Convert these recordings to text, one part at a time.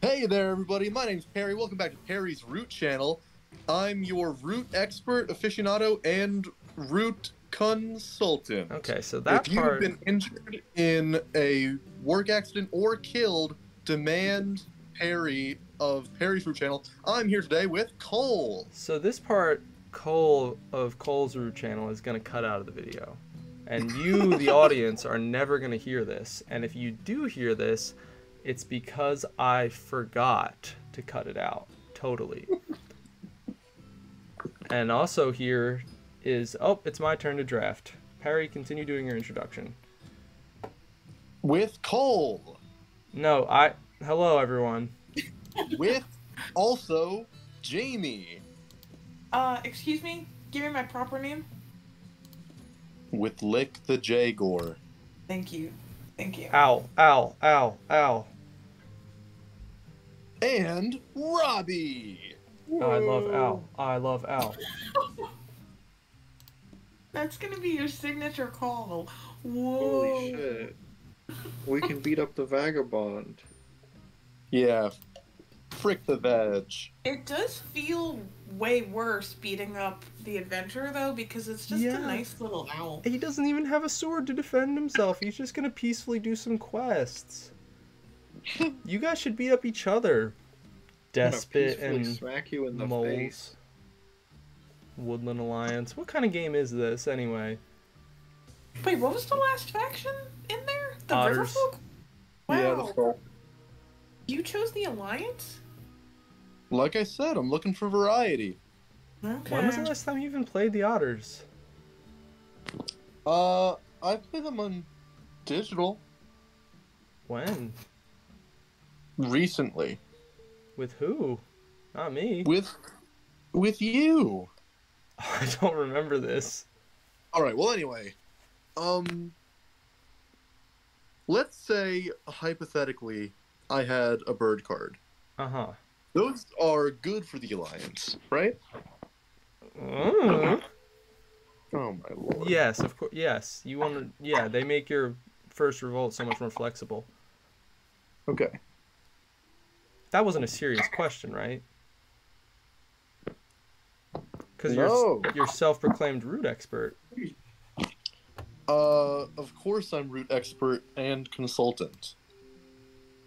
Hey there, everybody. My name's Perry. Welcome back to Perry's Root Channel. I'm your root expert, aficionado, and root consultant. Okay, so that if you've been injured in a work accident or killed, demand Perry of Perry's Root Channel. I'm here today with Cole. So this part, Cole of Cole's Root Channel is gonna cut out of the video, and you, the audience, are never gonna hear this. And if you do hear this, it's because I forgot to cut it out totally. and also here is oh, it's my turn to draft. Perry, continue doing your introduction. With Cole. No, I. Hello, everyone. with also Jamie. Uh, excuse me? Give me my proper name? With Lick the Jagor. Thank you. Thank you. Ow! Ow! Ow! Ow! And Robbie. Oh, I love Al. I love Al. That's gonna be your signature call. Whoa. Holy shit. We can beat up the vagabond. Yeah. Frick the veg. It does feel way worse beating up the adventurer though, because it's just Yeah. a nice little owl. He doesn't even have a sword to defend himself. He's just gonna peacefully do some quests. You guys should beat up each other. I'm Despot peacefully and smack you in the moles. face. Woodland Alliance. What kind of game is this anyway? Wait, what was the last faction in there? The Otters. Riverfolk? Wow. Yeah, that's cool. You chose the Alliance? Like I said, I'm looking for variety. Okay. When was the last time you even played the Otters? Uh, I play them on digital When? recently With who? Not me. with with you. I don't remember this. All right. Well, anyway, um, let's say hypothetically, I had a bird card. Uh huh. Those are good for the alliance, right? Mm. Oh my lord. Yes, of course. Yes, you want to. Yeah, they make your first revolt so much more flexible. Okay. That wasn't a serious question, right? Because No. you're you're self-proclaimed root expert. Uh, of course I'm root expert and consultant.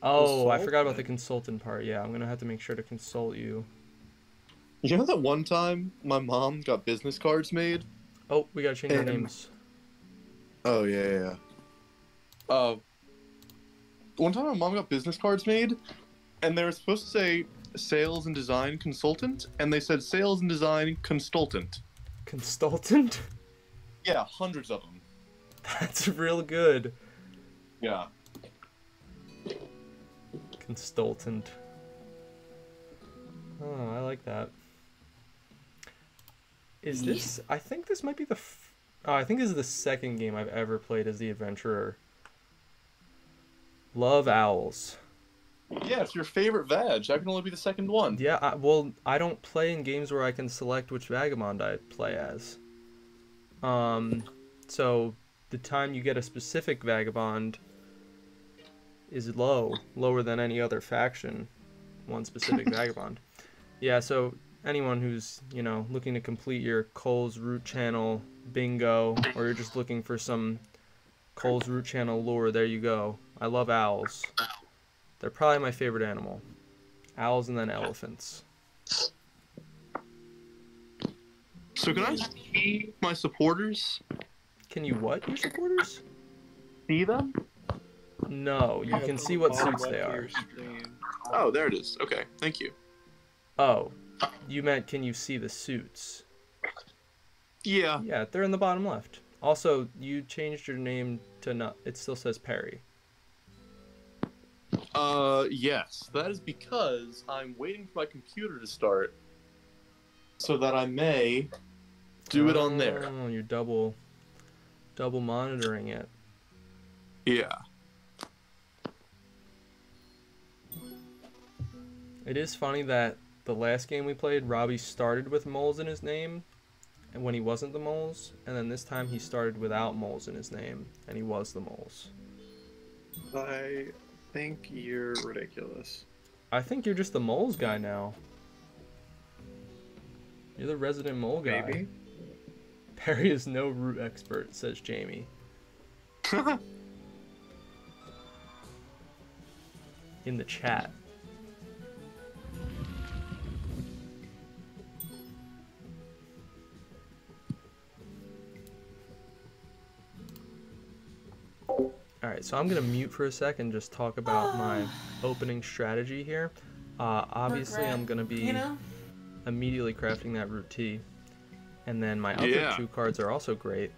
Oh, I forgot about the consultant part. Yeah, I'm gonna have to make sure to consult you. You know that one time my mom got business cards made? Oh, we gotta change our Um, names. Oh yeah, yeah. yeah. Uh, one time my mom got business cards made, and they were supposed to say sales and design consultant, and they said sales and design consultant. Consultant? Yeah, hundreds of them. That's real good. Yeah. Consultant. Oh, I like that. Is Yeah. this? I think this might be the. F- oh, I think this is the second game I've ever played as the adventurer. Love owls. Yeah, it's your favorite veg. I can only be the second one. Yeah, I, well, I don't play in games where I can select which vagabond I play as. Um, so the time you get a specific vagabond is low, lower than any other faction. One specific vagabond. Yeah, so anyone who's you know looking to complete your Cole's Root Channel bingo, or you're just looking for some Cole's Root Channel lore, there you go. I love owls. They're probably my favorite animal. Owls and then elephants. So can I see my supporters? Can you what, your supporters? See them? No, you can see what suits they are. Oh, there it is. Okay, thank you. Oh, you meant can you see the suits? Yeah. Yeah, they're in the bottom left. Also, you changed your name to not. It still says Perry. Uh, yes. That is because I'm waiting for my computer to start so that I may do it on there. Oh, you're double, double monitoring it. Yeah. It is funny that the last game we played, Robbie started with moles in his name, and when he wasn't the moles, and then this time he started without moles in his name, and he was the moles. I think you're ridiculous. I think you're just the moles guy now. You're the resident mole guy. Maybe. Perry is no root expert, says Jamie. In the chat. Alright, so I'm gonna mute for a second, just talk about my opening strategy here. Uh, obviously, I'm gonna be You know? immediately crafting that Root Tea. And then my other Yeah. two cards are also great.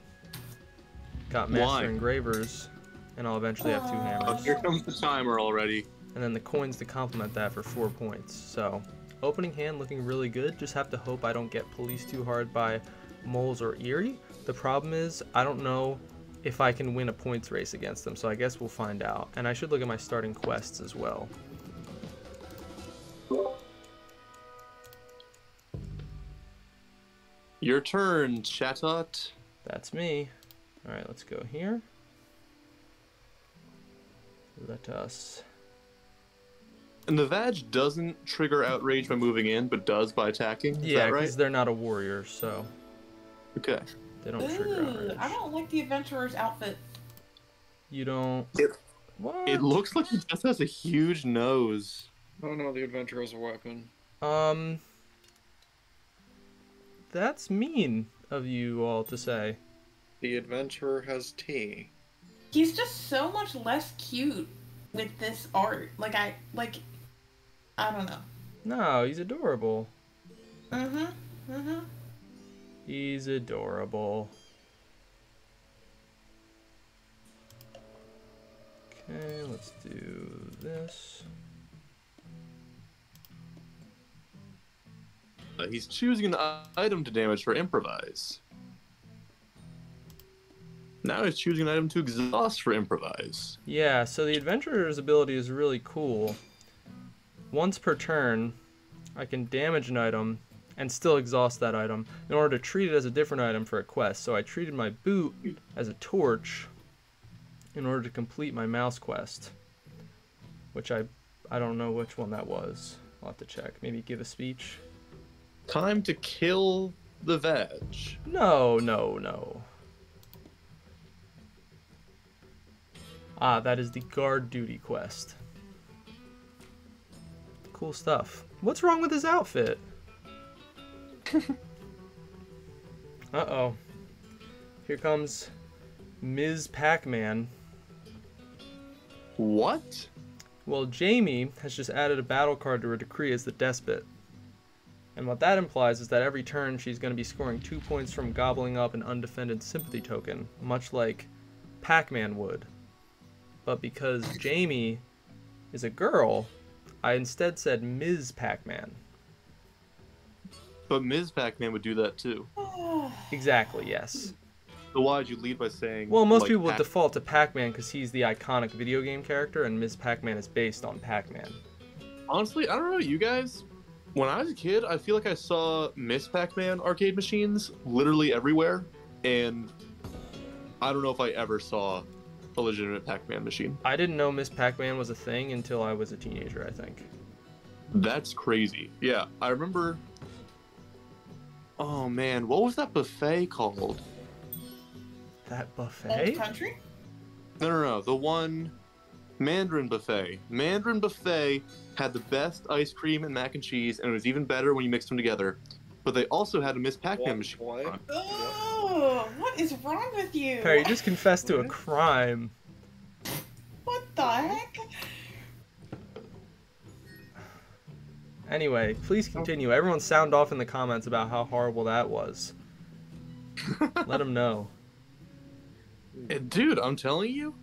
Got Master Why? Engravers, and I'll eventually have two Aw. hammers. Here comes the timer already. And then the coins to complement that for four points. So, opening hand looking really good. Just have to hope I don't get policed too hard by moles or Eyrie. The problem is, I don't know if I can win a points race against them, so I guess we'll find out. And I should look at my starting quests as well. Your turn, Chatot. That's me. Alright, let's go here. Let us. And the Vag doesn't trigger outrage by moving in, but does by attacking. Is Yeah, because right? they're not a warrior, so Okay. They don't trigger Ooh, outrage. I don't like the adventurer's outfit. You don't. It- What? It looks like he just has a huge nose. Oh no, the adventure is a weapon. Um. That's mean of you all to say. The adventurer has tea. He's just so much less cute with this art. Like I like I don't know. No, he's adorable. Mm-hmm. Mm-hmm. He's adorable. Okay, let's do this. Uh, he's choosing an item to damage for improvise. Now he's choosing an item to exhaust for improvise. Yeah, so the adventurer's ability is really cool. Once per turn, I can damage an item and still exhaust that item in order to treat it as a different item for a quest. So I treated my boot as a torch in order to complete my mouse quest, which I I don't know which one that was. I'll have to check. Maybe give a speech. Time to kill the veg. No, no, no. Ah, that is the guard duty quest. Cool stuff. What's wrong with his outfit? uh oh. Here comes Ms. Pac Man. What? Well, Jamie has just added a battle card to her decree as the despot. And what that implies is that every turn she's going to be scoring two points from gobbling up an undefended sympathy token, much like Pac Man would. But because Jamie is a girl, I instead said Ms. Pac Man. But Ms. Pac-Man would do that too. Exactly, yes. So why'd you lead by saying? Well, most like, people would Pac- default to Pac Man because he's the iconic video game character, and Ms. Pac Man is based on Pac Man. Honestly, I don't know you guys. When I was a kid, I feel like I saw Ms. Pac-Man arcade machines literally everywhere, and I don't know if I ever saw a legitimate Pac-Man machine. I didn't know Ms. Pac Man was a thing until I was a teenager, I think. That's crazy. Yeah, I remember. Oh man, what was that buffet called? That Old buffet? country? No, no, no, the one Mandarin buffet. Mandarin buffet had the best ice cream and mac and cheese, and it was even better when you mixed them together. But they also had a Miss Pac-Man machine. What? Oh, what is wrong with you? Perry, you just confessed to a crime. What the heck? Anyway, please continue. Everyone sound off in the comments about how horrible that was. Let them know. Dude, I'm telling you,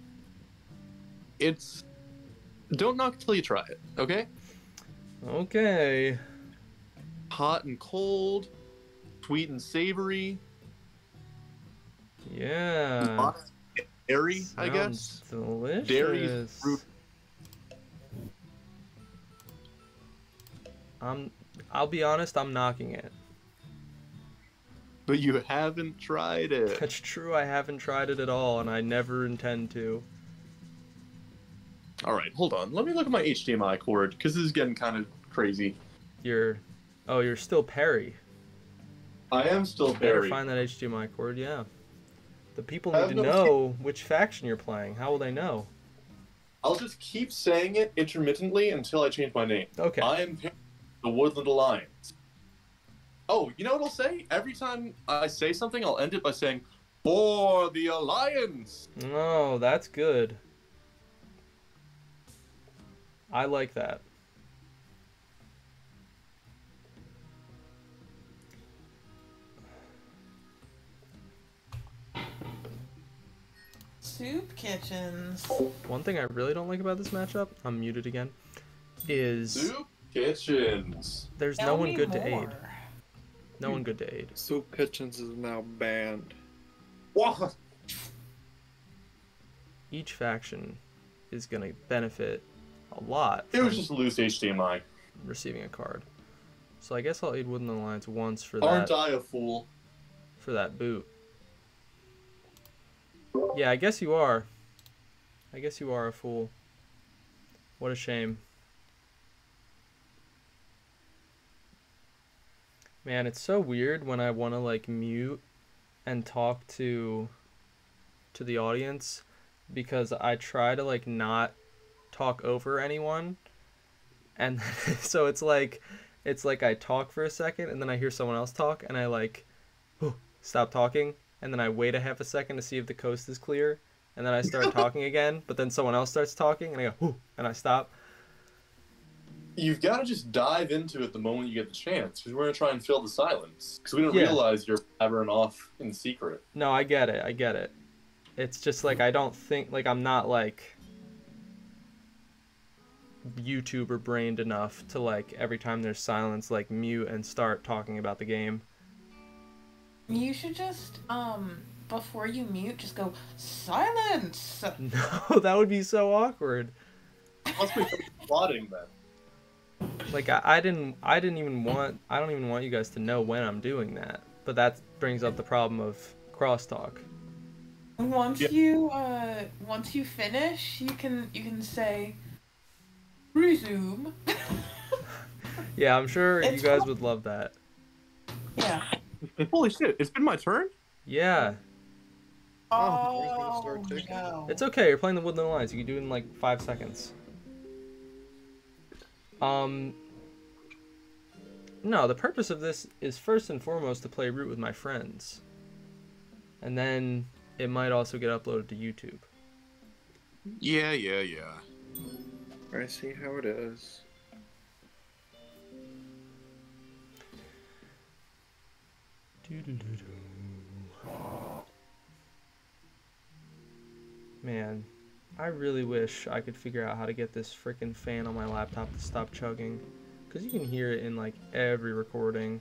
it's don't knock till you try it. Okay, Okay. hot and cold, sweet and savory, Yeah. hot airy. I Sounds guess. Delicious. Dairy, fruit. I'm. I'll be honest. I'm knocking it. But you haven't tried it. That's true. I haven't tried it at all, and I never intend to. All right, hold on. Let me look at my HDMI cord because this is getting kind of crazy. You're, oh, you're still Perry. I am still Better find that HDMI cord. Yeah. The people need to no- know which faction you're playing. How will they know? I'll just keep saying it intermittently until I change my name. Okay. I am Perry, the Woodland Alliance. Oh, you know what I'll say? Every time I say something, I'll end it by saying, "For the Alliance." Oh, that's good. I like that. Soup kitchens. One thing I really don't like about this matchup, I'm muted again, is Soup Kitchens. there's no one me good to aid. No one good to aid. Soup Kitchens is now banned. What? Each faction is going to benefit a lot It was from just loose HDMI. receiving a card. So I guess I'll aid Woodland Alliance once for Aren't that I a fool? for that boot. Yeah, I guess you are. I guess you are a fool. What a shame. Man, it's so weird when I want to like mute and talk to to the audience because I try to like not talk over anyone. And so it's like it's like I talk for a second and then I hear someone else talk and I like stop talking and then I wait a half a second to see if the coast is clear and then I start talking again, but then someone else starts talking and I go Whew, and I stop. You've got to just dive into it the moment you get the chance, because we're gonna try and fill the silence. Because we don't Yeah. realize you're blabbering off in secret. No, I get it. I get it. It's just like I don't think like I'm not like YouTuber brained enough to like every time there's silence like mute and start talking about the game. You should just um before you mute, just go silence. No, that would be so awkward. Must be plotting then. Like I, I didn't I didn't even want I don't even want you guys to know when I'm doing that. But that brings up the problem of crosstalk. Once Yeah. you uh once you finish, you can you can say resume. Yeah, I'm sure you guys would love that. yeah. Holy shit! It's been my turn. Yeah. Oh, Oh, no. It's okay. You're playing the Woodland Lines. You can do it in like five seconds. Um. No, the purpose of this is first and foremost to play Root with my friends, and then it might also get uploaded to YouTube. Yeah, yeah, yeah. I see how it is. Man, I really wish I could figure out how to get this freaking fan on my laptop to stop chugging, because you can hear it in like every recording.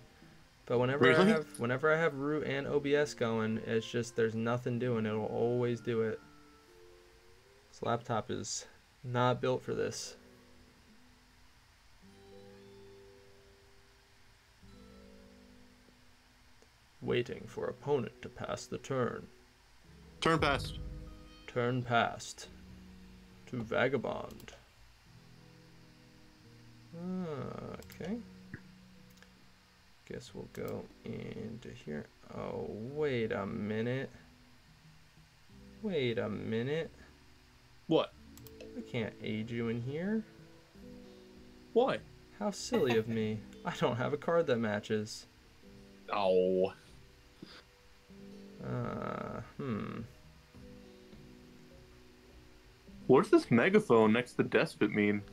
But whenever I have whenever I have Root and OBS going, it's just there's nothing doing. It'll always do it. This laptop is not built for this. Waiting for opponent to pass the turn. Turn past. Turn past to Vagabond. Ah, Okay. Guess we'll go into here. Oh, wait a minute. Wait a minute. What? I can't aid you in here. Why? How silly of me. I don't have a card that matches. Oh. Uh, hmm. What does this megaphone next to the Despot mean?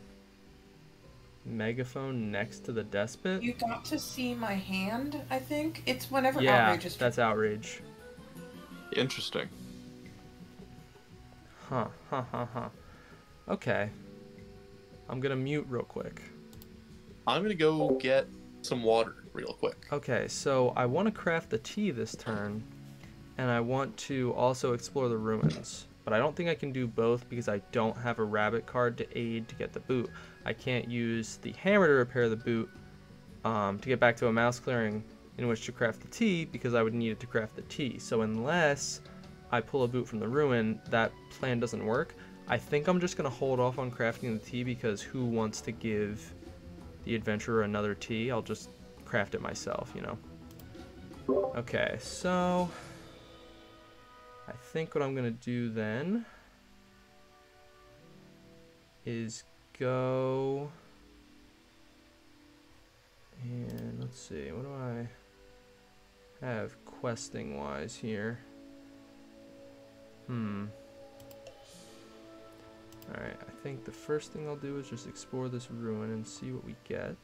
Megaphone next to the despot? You got to see my hand, I think. It's whenever yeah, outrage is that's outrage. Interesting. Huh, huh, huh, huh. Okay. I'm gonna mute real quick. I'm gonna go get some water real quick. Okay, so I want to craft the tea this turn, and I want to also explore the ruins. But I don't think I can do both because I don't have a rabbit card to aid to get the boot. I can't use the hammer to repair the boot um, to get back to a mouse clearing in which to craft the tea because I would need it to craft the tea. So unless I pull a boot from the ruin, that plan doesn't work. I think I'm just gonna hold off on crafting the tea because who wants to give the adventurer another tea? I'll just craft it myself, you know. Okay, so I think what I'm gonna do then is go and let's see, what do I have questing wise here? Hmm. Alright, I think the first thing I'll do is just explore this ruin and see what we get.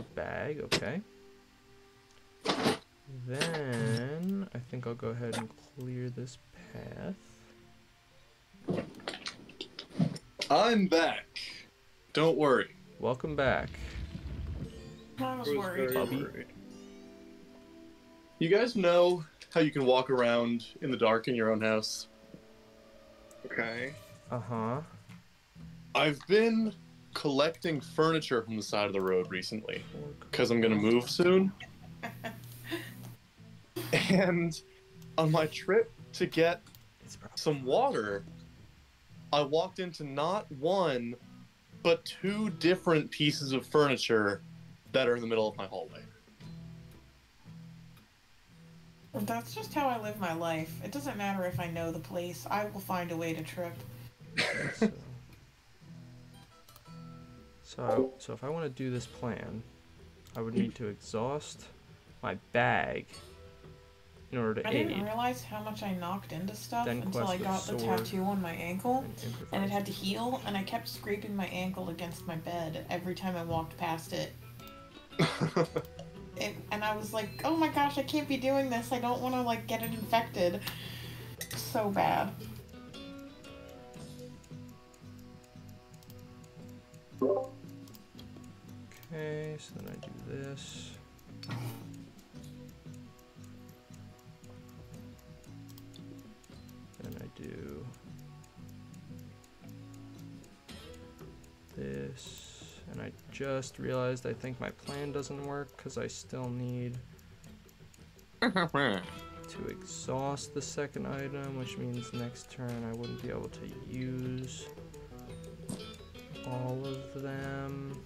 A bag, okay. Then I think I'll go ahead and clear this path. I'm back. Don't worry. Welcome back. I was worried. very Bubby. worried. You guys know how you can walk around in the dark in your own house? Okay. Uh huh. I've been collecting furniture from the side of the road recently because I'm gonna move soon. and on my trip to get some water, I walked into not one, but two different pieces of furniture that are in the middle of my hallway. That's just how I live my life. It doesn't matter if I know the place. I will find a way to trip. so. So, if I want to do this plan, I would need to exhaust my bag in order to I aid didn't realize how much I knocked into stuff Then until I got the tattoo on my ankle. and. And it had to heal, and I kept scraping my ankle against my bed every time I walked past it. it and I was like, oh my gosh, I can't be doing this. I don't want to, like, get it infected. So bad. Okay, so then I do this. Then I do this. And I just realized I think my plan doesn't work because I still need to exhaust the second item, which means next turn I wouldn't be able to use all of them.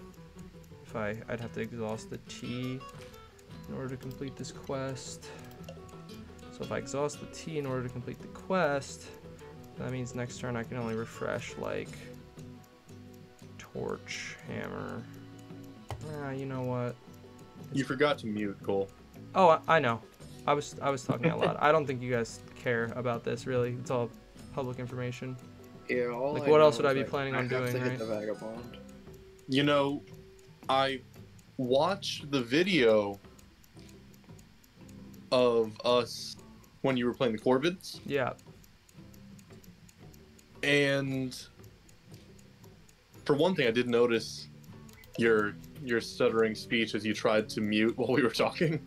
If I, I'd have to exhaust the tea in order to complete this quest. So if I exhaust the tea in order to complete the quest, that means next turn I can only refresh like torch, hammer. Ah, you know what? you forgot to mute, Cole. Oh, I, I know. I was I was talking out loud. I don't think you guys care about this really. It's all public information. Yeah. All Like, I what else would I be that planning I on have doing, to hit right? the vagabond. You know, I watched the video of us when you were playing the Corvids, Yeah. and for one thing, I did notice your your stuttering speech as you tried to mute while we were talking.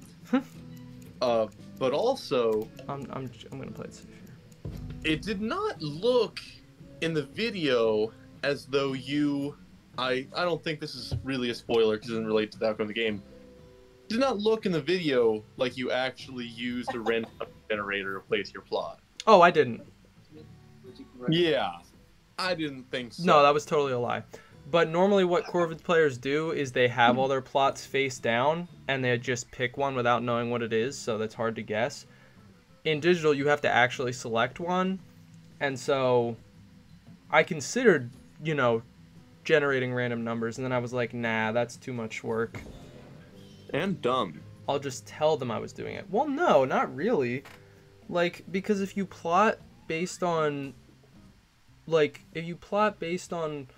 uh, but also, I'm I'm I'm gonna play it safe here. it did not look in the video as though you I I don't think this is really a spoiler because it doesn't relate to the outcome of the game. It did not look in the video like you actually used a random generator to place your plot. Oh, I didn't. Yeah. I didn't think so. No, that was totally a lie. But normally, what Corvid players do is they have all their plots face down, and they just pick one without knowing what it is, so that's hard to guess. In digital, you have to actually select one, and so I considered, you know, generating random numbers, and then I was like, nah, that's too much work. and dumb. I'll just tell them I was doing it. Well, no, not really. Like, because if you plot based on. Like, if you plot based on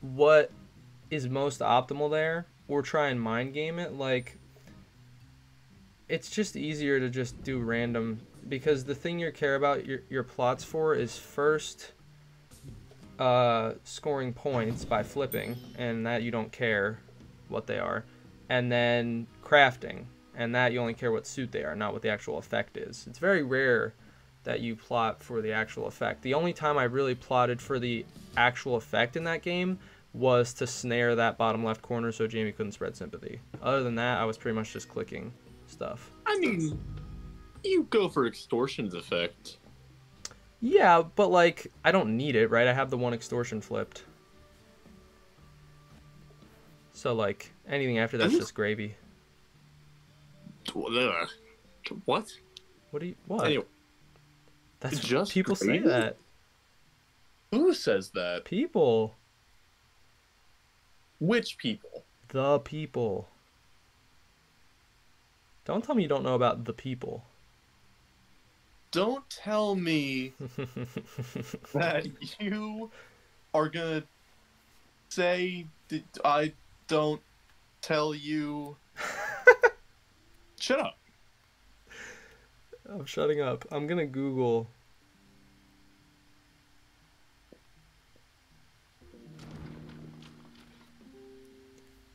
what is most optimal there, or try and mind game it, like. It's just easier to just do random. Because the thing you care about your, your plots for is first uh, scoring points by flipping, and that you don't care what they are and then crafting and that you only care what suit they are not what the actual effect is it's very rare that you plot for the actual effect the only time i really plotted for the actual effect in that game was to snare that bottom left corner so Jamie couldn't spread sympathy. Other than that, I was pretty much just clicking stuff. I mean, you go for extortion's effect. Yeah, but like I don't need it, right? I have the one extortion flipped. So like anything after that's just gravy. Uh, what? What do you what? Anyway, that's just people say that. who says that? People. Which people? The people. Don't tell me you don't know about the people. Don't tell me that you are gonna say that I don't tell you. Shut up. I'm shutting up. I'm gonna Google.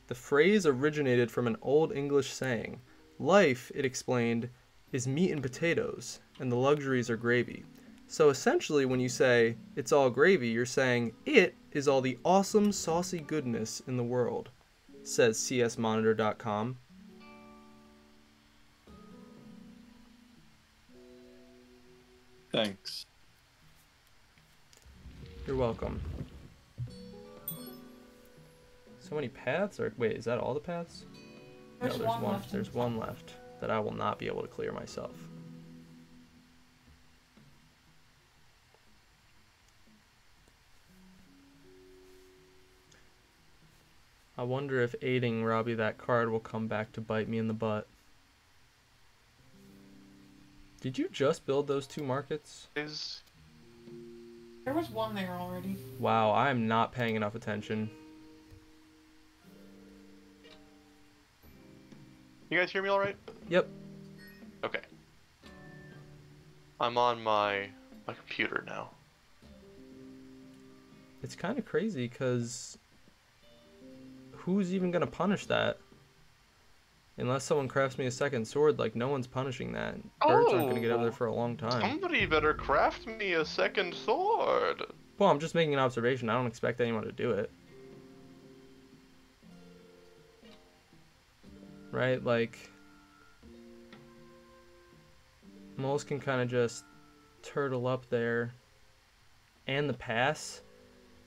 The phrase originated from an Old English saying. Life, it explained, is meat and potatoes, and the luxuries are gravy. So essentially, when you say it's all gravy, you're saying it is all the awesome, saucy goodness in the world, says CSMonitor.com. Thanks. You're welcome. So many paths? Or wait, is that all the paths? There's no, there's one one. left. There's one left that I will not be able to clear myself. I wonder if aiding Robbie that card will come back to bite me in the butt. Did you just build those two markets? Is There was one there already. Wow, I am not paying enough attention. you guys hear me all right? Yep. Okay. I'm on my my computer now. It's kind of crazy because who's even gonna punish that? Unless someone crafts me a second sword, like no one's punishing that. Birds aren't gonna get over there Oh. for a long time. Somebody better craft me a second sword. Well, I'm just making an observation. I don't expect anyone to do it. Right? Like moles can kind of just turtle up there and the pass.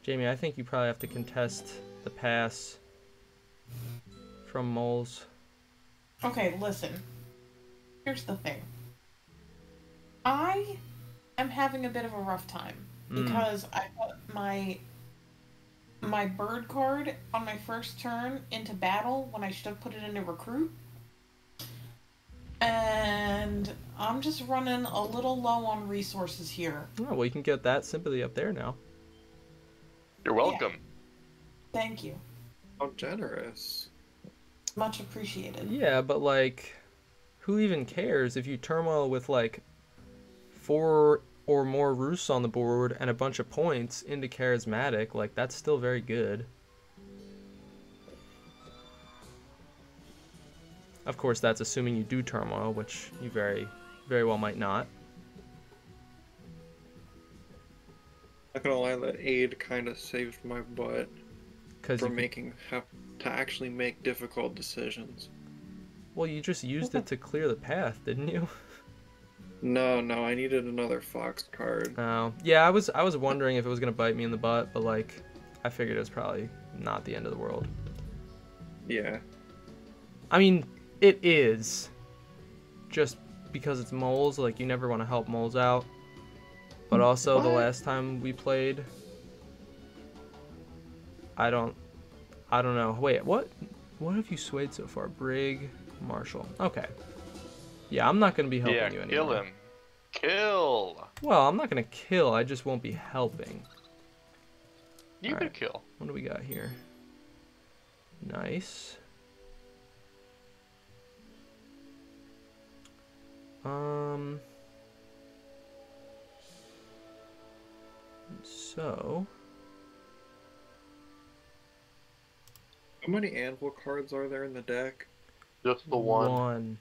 Jamie, I think you probably have to contest the pass from moles. Okay, listen. Here's the thing. I am having a bit of a rough time Mm. because I put my my bird card on my first turn into battle when I should have put it into recruit. And I'm just running a little low on resources here. Oh, well, you can get that sympathy up there now. You're welcome. Thank you. How generous. Much appreciated. Yeah, but like, who even cares if you turmoil with like four or more roosts on the board and a bunch of points into charismatic? Like, that's still very good. Of course, that's assuming you do turmoil, which you very, very well might not. Not gonna lie, that aid kind of saved my butt Because from making have to actually make difficult decisions. well, you just used it to clear the path, didn't you? No, no, I needed another fox card. Oh, yeah. I was, I was wondering if it was gonna bite me in the butt, but like, I figured it was probably not the end of the world. Yeah. I mean, it is. Just because it's moles, like you never want to help moles out. But also the last time we played I don't I don't know. Wait, what what have you swayed so far? Brig, Marshal. Okay. Yeah, I'm not gonna be helping yeah, you anymore. kill him. Kill. Well, I'm not gonna kill, I just won't be helping. You Alright. could kill. What do we got here? Nice. Um. So, How many anvil cards are there in the deck? Just the one. one.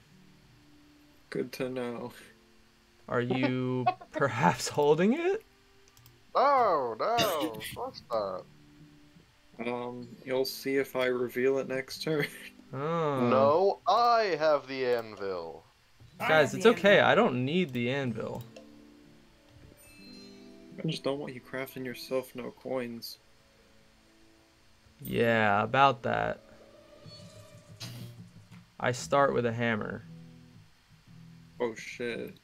Good to know. Are you perhaps holding it? No, no, what's that? Um, you'll see if I reveal it next turn. Oh. No, I have the anvil. I Guys, it's okay. anvil. I don't need the anvil. I just don't want you crafting yourself no coins. Yeah, about that. I start with a hammer. Oh shit.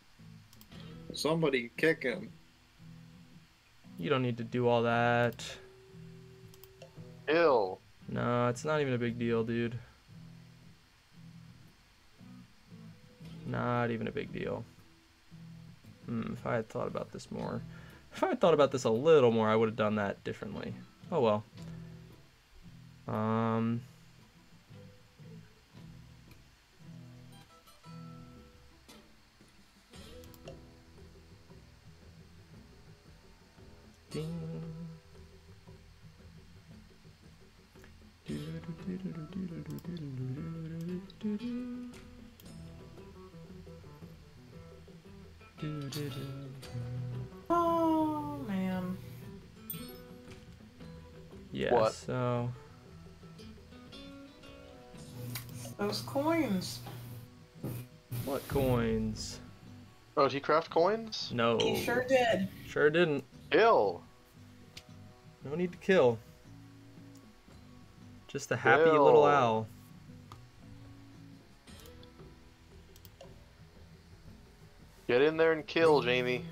Somebody kick him. You don't need to do all that. Ill. No, it's not even a big deal, dude. Not even a big deal. Hmm, if I had thought about this more. If I had thought about this a little more, I would have done that differently. Oh well. Um. Ding. Oh man. Yeah, What? so Those coins. what coins? Oh, did he craft coins? No. He sure did. Sure didn't. Ill. No need to kill. Just a happy little owl. Get in there and kill, Jamie.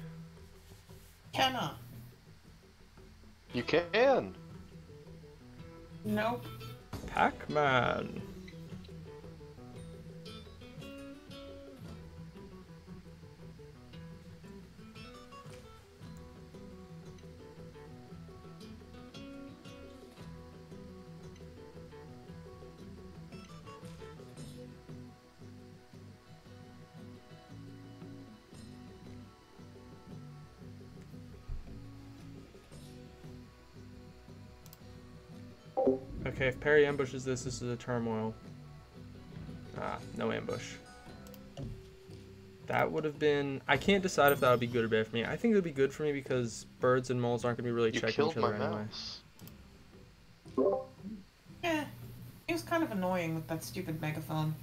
Kenna. You can. Nope. Pac-Man. Okay, if Perry ambushes this, this is a turmoil. Ah, no ambush. That would have been. I can't decide if that would be good or bad for me. I think it would be good for me because birds and moles aren't going to be really You checking each other my anyway. mouse. Eh. He was kind of annoying with that stupid megaphone.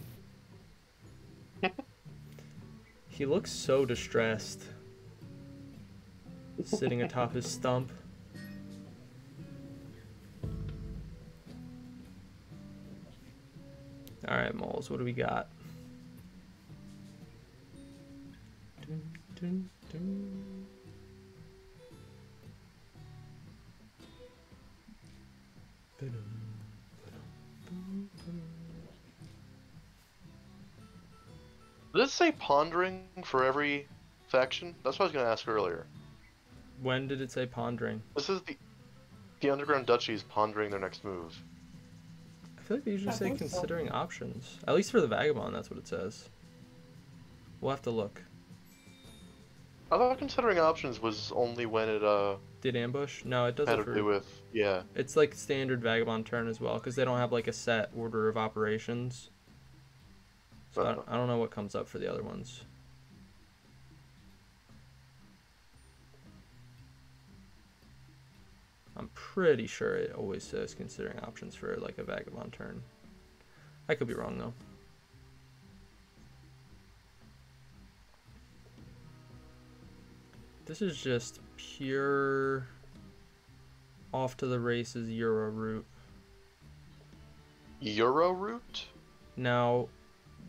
He looks so distressed. Sitting atop his stump. Alright, moles, what do we got? Dun, dun, dun. Does it say pondering for every faction? That's what I was gonna ask earlier. When did it say pondering? This is the the underground duchies pondering their next move. I feel like they usually I say think so. considering options. At least for the vagabond, that's what it says. We'll have to look. I thought considering options was only when it uh Did ambush? No, it had doesn't to do with yeah. It's like standard vagabond turn as well, because they don't have like a set order of operations. So Uh-huh. don't, I don't know what comes up for the other ones. I'm pretty sure it always says considering options for like a vagabond turn. I could be wrong though. This is just pure off to the races Euro Root. Euro Root? Now,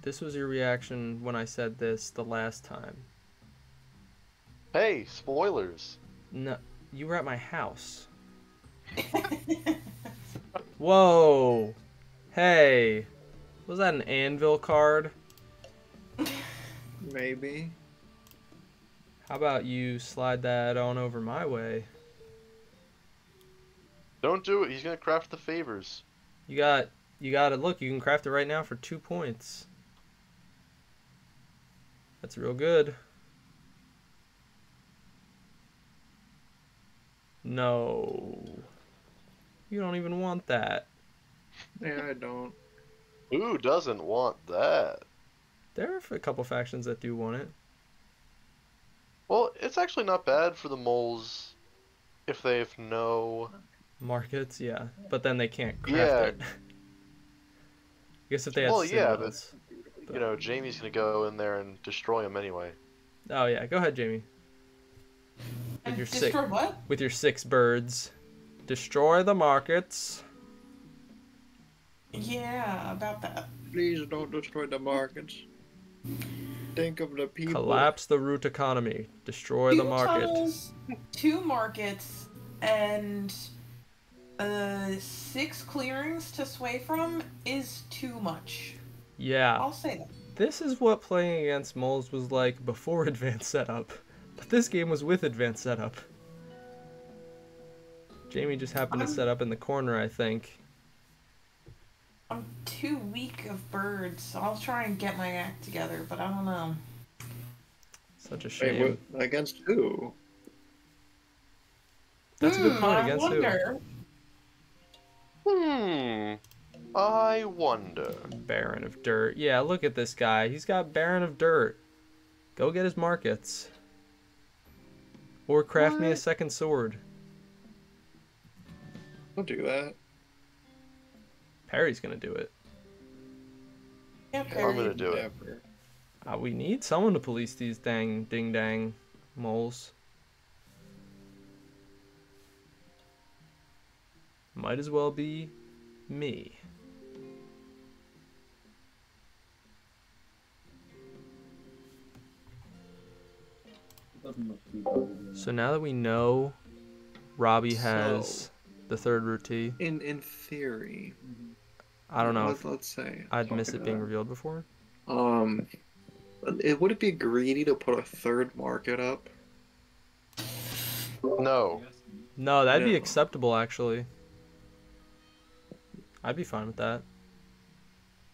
this was your reaction when I said this the last time. Hey, spoilers. No, you were at my house. Whoa! Hey, was that an anvil card? Maybe. How about you slide that on over my way? Don't do it. He's gonna craft the favors. You got, you got it. Look, you can craft it right now for two points. That's real good. No. You don't even want that. Yeah, I don't. Who doesn't want that? There are a couple factions that do want it. Well, it's actually not bad for the moles if they have no Markets, yeah, but then they can't craft Yeah. it. I guess if they had Well, yeah, but- silos. You know, Jamie's gonna go in there and destroy him anyway. Oh yeah, go ahead, Jamie. With And your sick, destroy what? with your six birds, destroy the markets. Yeah, about that. Please don't destroy the markets. Think of the people. Collapse the root economy. Destroy two the market. tunnels, two markets, and uh, six clearings to sway from is too much. Yeah, I'll say that. this is what playing against moles was like before advanced setup. But this game was with advanced setup. Jamie just happened to I'm- set up in the corner, I think. I'm too weak of birds. I'll try and get my act together, but I don't know. Such a Wait, shame. what, against who? That's a good Hmm, point. I Against who? wonder. Hmm. I wonder. Baron of Dirt. Yeah, look at this guy. He's got Baron of Dirt. Go get his markets. Or craft me a second sword. Don't do that. Perry's gonna do it. Yeah, I'm gonna do it. Uh, we need someone to police these dang ding dang moles. Might as well be me. So now that we know Robbie has So- the third Root Tea, In in theory, I don't know Let's, if let's say I'd miss it being about- revealed before. Um, it would it be greedy to put a third market up? No. No, that'd be acceptable actually. I'd be fine with that.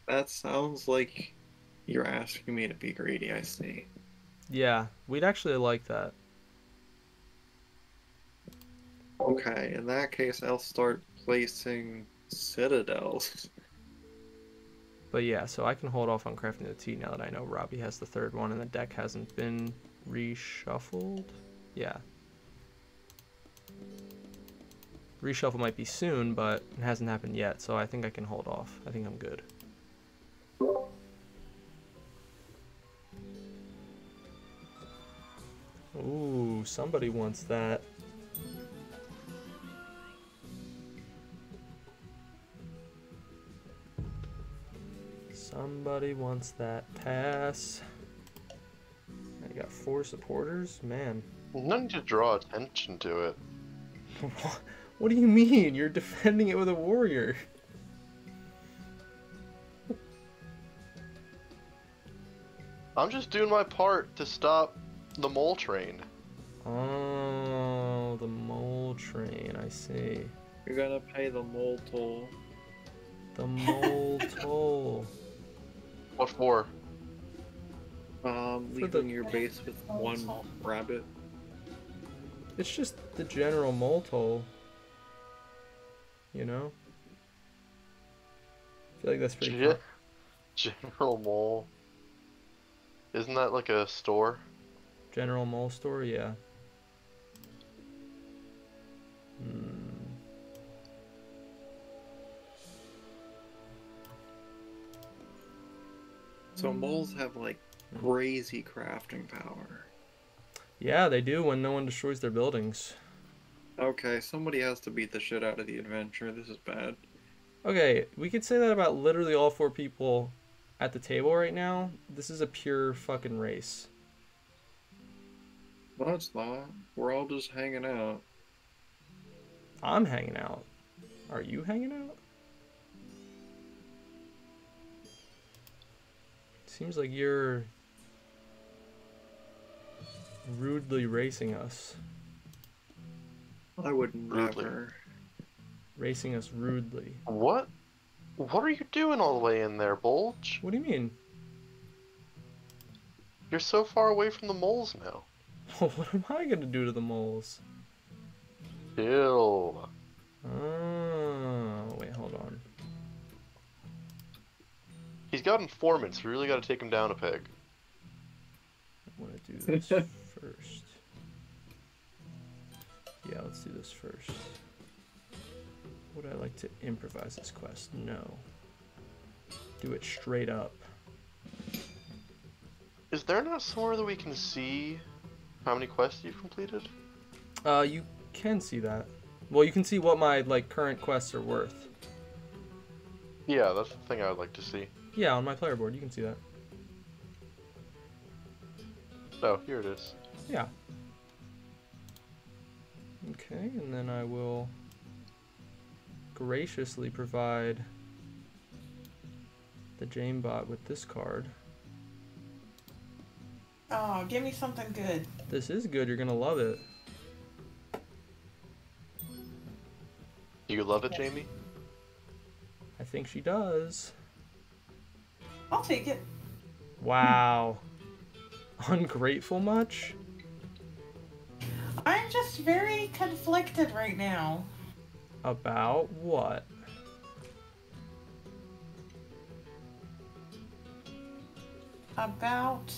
That sounds like you're asking me to be greedy. I see. Yeah, we'd actually like that. Okay, in that case, I'll start placing citadels. But yeah, so I can hold off on crafting the tea now that I know Robbie has the third one and the deck hasn't been reshuffled. Yeah. Reshuffle might be soon, but it hasn't happened yet, so I think I can hold off. I think I'm good. Ooh, somebody wants that. Somebody wants that pass. I got four supporters? Man. No need to draw attention to it. what do you mean? You're defending it with a warrior. I'm just doing my part to stop the mole train. Oh, the mole train. I see. You're gonna pay the mole toll. The mole toll. What for? Um, For leaving the- your base with one rabbit. It's just the general mole toll. You know? I feel like that's pretty Ge- cool. General Mole. Isn't that like a store? General mole store, yeah. So moles have like crazy crafting power. Yeah, they do when no one destroys their buildings. Okay, somebody has to beat the shit out of the adventure. This is bad. Okay, we could say that about literally all four people at the table right now. This is a pure fucking race. No, it's not. We're all just hanging out. I'm hanging out. Are you hanging out? Seems like you're rudely racing us. I would Rudely. never. Racing us rudely. What? What are you doing all the way in there, Bulge? What do you mean? You're so far away from the moles now. what am I gonna do to the moles? Chill. Oh, He's got informants. We really got to take him down a peg. I want to do this first. Yeah, let's do this first. Would I like to improvise this quest? No. Do it straight up. Is there not somewhere that we can see how many quests you've completed? Uh, you can see that. Well, you can see what my like current quests are worth. Yeah, that's the thing I would like to see. Yeah, on my player board, you can see that. Oh, here it is. Yeah. Okay, and then I will graciously provide the Jamebot with this card. Oh, give me something good. This is good, you're gonna love it. Do you love it, Jamie? I think she does. I'll take it. Wow. Ungrateful much? I'm just very conflicted right now. About what? About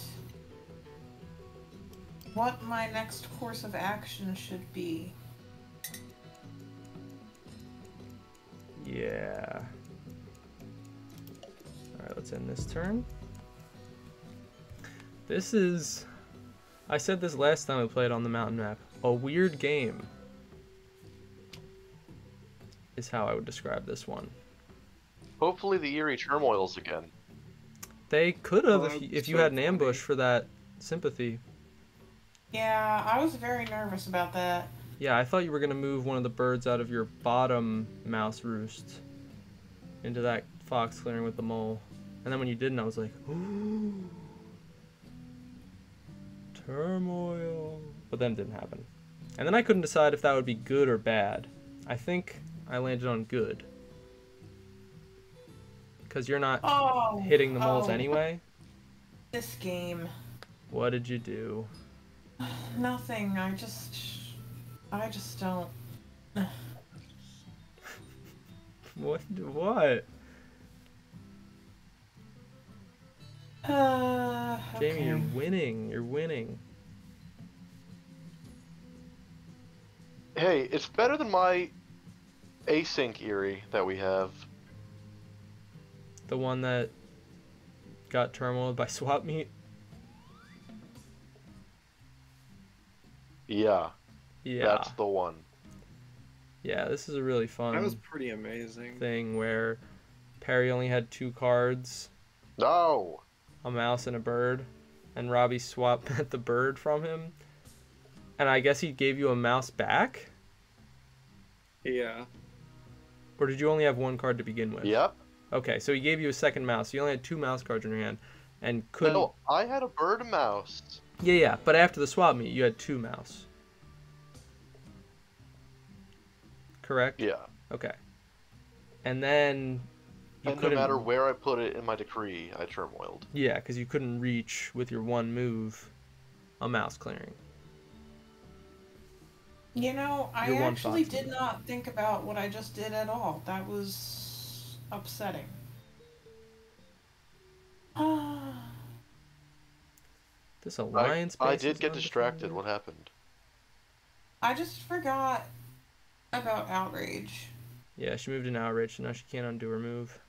what my next course of action should be. Yeah. Alright, let's end this turn. This is. I said this last time we played on the mountain map. A weird game. Is how I would describe this one. Hopefully the Eyrie turmoils again. They could have Oh, if, you- if you had an ambush for that sympathy. Yeah, I was very nervous about that. Yeah, I thought you were gonna move one of the birds out of your bottom mouse roost into that fox clearing with the mole. And then when you didn't, I was like, ooh. Turmoil. But then it didn't happen. And then I couldn't decide if that would be good or bad. I think I landed on good. Because you're not Oh, hitting the moles oh, anyway. This game, What did you do? nothing. I just, I just don't. What? What? Uh, Jamie, okay. you're winning. You're winning. Hey, it's better than my async Eyrie that we have. The one that got turmoiled by swap meet. Yeah, Yeah. that's the one. Yeah, this is a really fun That was pretty amazing. thing where Perry only had two cards, No! A mouse and a bird, and Robbie swapped the bird from him. And I guess he gave you a mouse back? Yeah. Or did you only have one card to begin with? Yep. Okay, so he gave you a second mouse. You only had two mouse cards in your hand and couldn't No, I had a bird and mouse. Yeah, yeah, but after the swap meet, you had two mouse. Correct? Yeah. Okay. And then you and no couldn't matter where I put it in my decree, I turmoiled. Yeah, cuz you couldn't reach with your one move a mouse clearing. You know, I You're actually fox. did not think about what I just did at all. That was upsetting. Ah, This alliance I base did get distracted. What happened? I just forgot about outrage. Yeah, she moved an outrage, so now she can't undo her move.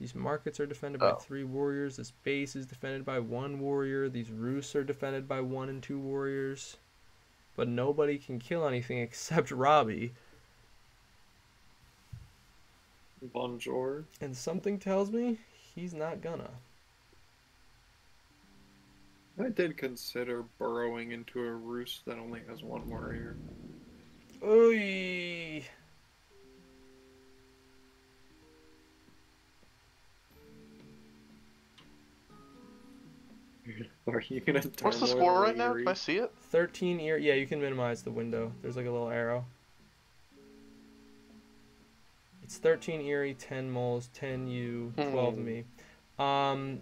These markets are defended by Oh. three warriors. This base is defended by one warrior. These roosts are defended by one and two warriors. But nobody can kill anything except Robbie. Bonjour. And something tells me he's not gonna. I did consider burrowing into a roost that only has one warrior. Oy. Are you gonna What's the score right now? Eyrie? Can I see it? 13 ear. Yeah, you can minimize the window. There's like a little arrow. It's 13 Eyrie, 10 moles, 10 you, 12 Hmm. me. Um.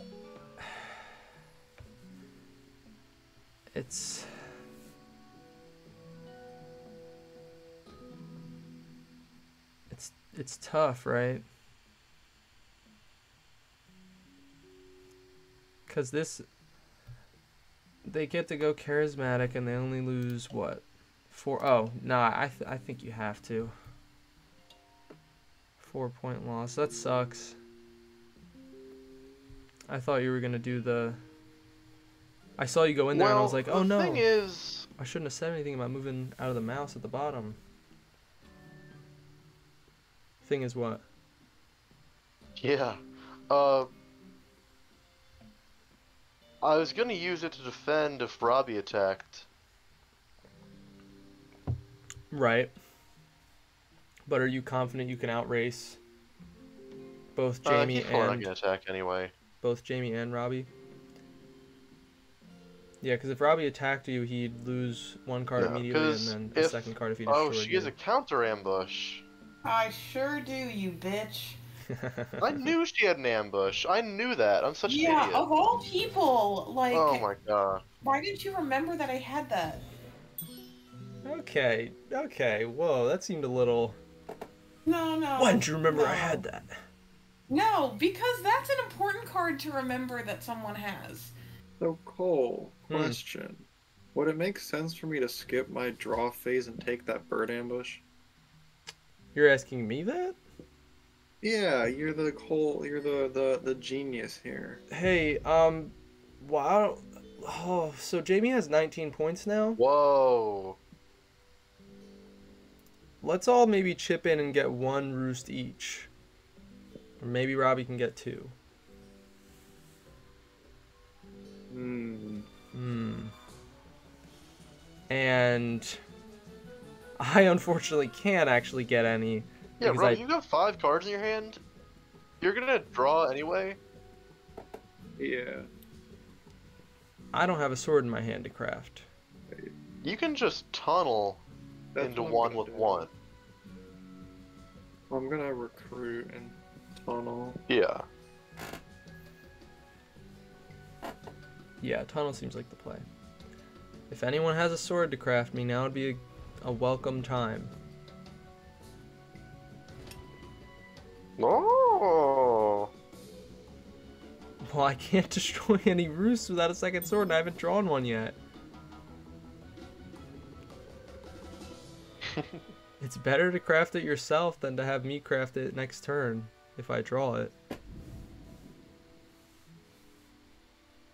It's. It's tough, right? Cuz this they get to go charismatic and they only lose what? Four oh, nah, I th- I think you have to. Four point loss. That sucks. I thought you were gonna do the I saw you go in there and I was like, oh the no. thing is, I shouldn't have said anything about moving out of the mouse at the bottom. Thing is what? yeah, uh, I was gonna use it to defend if Robbie attacked. Right. But are you confident you can outrace both Uh, Jamie not and gonna attack anyway. both Jamie and Robbie? Yeah, because if Robbie attacked you, he'd lose one card Yeah, immediately, and then a if- second card if he Oh, destroyed she you. has a counter ambush. I sure do, you bitch. I knew she had an ambush. I knew that. I'm such yeah, an idiot. Yeah, of all people, like, oh my god. why didn't you remember that I had that? okay, okay. Whoa, that seemed a little. No, no. Why didn't you remember I had that? No, because that's an important card to remember that someone has. So Cole, Hmm. question: Would it make sense for me to skip my draw phase and take that bird ambush? You're asking me that? Yeah, you're the Cole. You're the the the genius here. Hey, um, wow. Oh, so Jamie has 19 points now. Whoa. Let's all maybe chip in and get one roost each. Or maybe Robbie can get two. Hmm. Hmm. And I unfortunately can't actually get any. Yeah, Because Robbie, I- you got five cards in your hand. You're gonna draw anyway. Yeah. I don't have a sword in my hand to craft. You can just tunnel That's into one with do. one. I'm gonna recruit and tunnel. Yeah. Yeah, tunnel seems like the play. If anyone has a sword to craft me, now would be a, a welcome time. Oh. Well, I can't destroy any roosts without a second sword, and I haven't drawn one yet. it's better to craft it yourself than to have me craft it next turn if I draw it.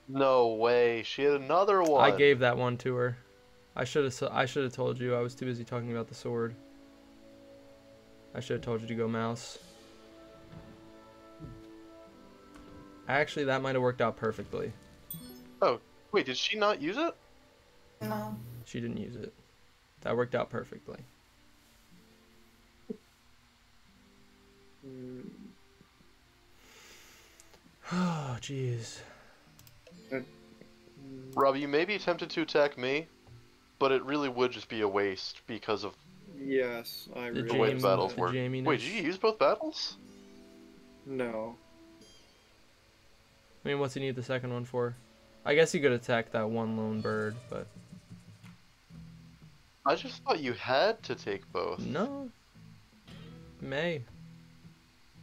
No way. She had another one. I gave that one to her. I should have. I should have told you. I was too busy talking about the sword. I should have told you to go mouse. Actually, that might have worked out perfectly. Oh, wait, did she not use it? No. She didn't use it. That worked out perfectly. Oh, jeez. Mm. Rob, you may be tempted to attack me, but it really would just be a waste because of Yes, I The the way the battles the work. Jamie-ness. Wait, did you use both battles? No. I mean, what's he need the second one for? I guess he could attack that one lone bird, but I just thought you had to take both. no. May.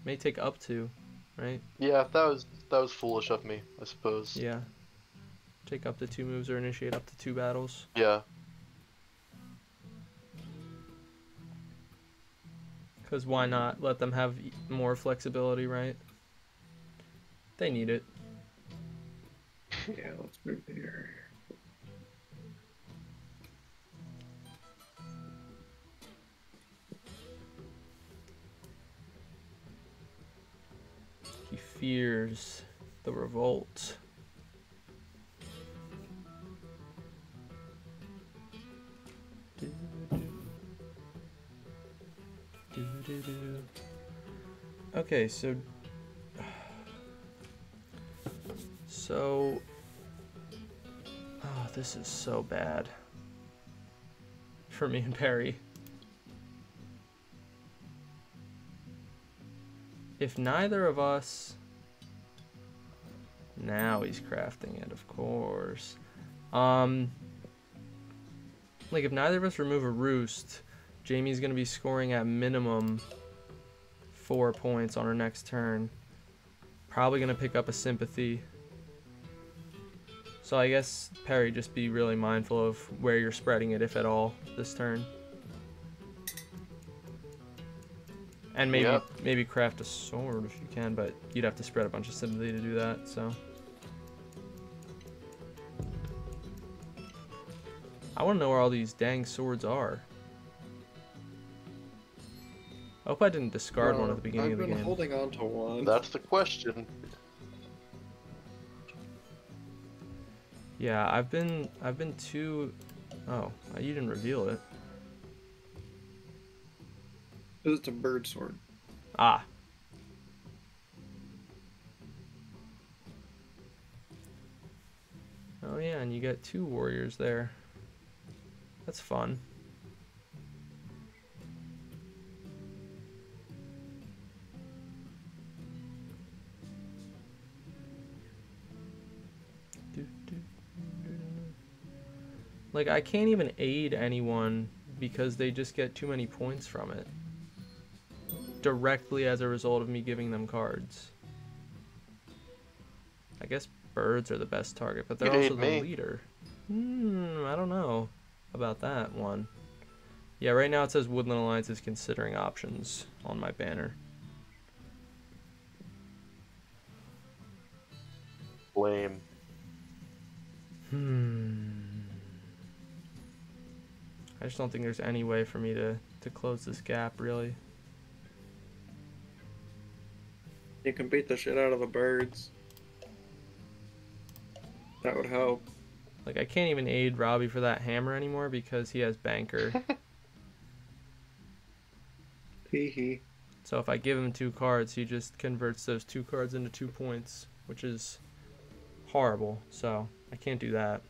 May take up to, right? Yeah, that was that was foolish of me, I suppose. Yeah. Take up to two moves or initiate up to two battles. Yeah. Because why not let them have more flexibility, right? They need it. Yeah, let's move here. He fears the revolt. Okay, so so oh, this is so bad for me and Perry. If neither of us now he's crafting it, of course. Um like if neither of us remove a roost, Jamie's gonna be scoring at minimum four points on her next turn. Probably gonna pick up a sympathy. So I guess Perry, just be really mindful of where you're spreading it, if at all, this turn. And maybe Yep. maybe craft a sword if you can, but you'd have to spread a bunch of sympathy to do that. So I want to know where all these dang swords are. I hope I didn't discard one at the beginning I've of the been holding on to one. That's the question. Yeah, I've been I've been too. Oh, you didn't reveal it. It's a bird sword. Ah. Oh yeah, and you got two warriors there. That's fun. Like I can't even aid anyone because they just get too many points from it directly as a result of me giving them cards. I guess birds are the best target, but they're You'd also the me. leader. Hmm, I don't know about that one. Yeah, right now it says Woodland Alliance is considering options on my banner. Lame. Hmm. I just don't think there's any way for me to, to close this gap, really. You can beat the shit out of the birds. That would help. Like, I can't even aid Robbie for that hammer anymore because he has Banker. Hee hee. So if I give him two cards, he just converts those two cards into two points, which is horrible. So I can't do that.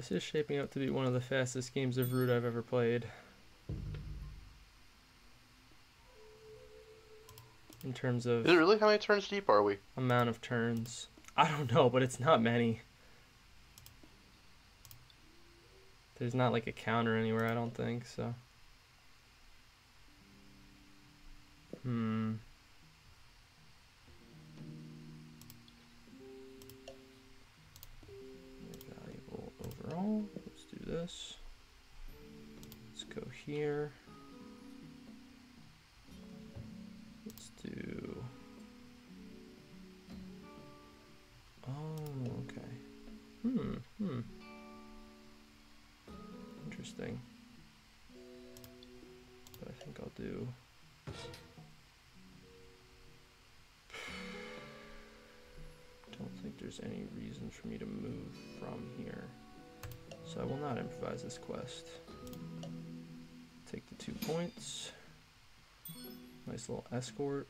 This is shaping up to be one of the fastest games of Root I've ever played. In terms of Is it really? How many turns deep are we? amount of turns. I don't know, but it's not many. There's not like a counter anywhere, I don't think, so. Hmm. Overall. Let's do this. Let's go here. Let's do. Oh, okay. Hmm, hmm. Interesting. But I think I'll do. Don't think there's any reason for me to move from here. So I will not improvise this quest. Take the two points. Nice little escort.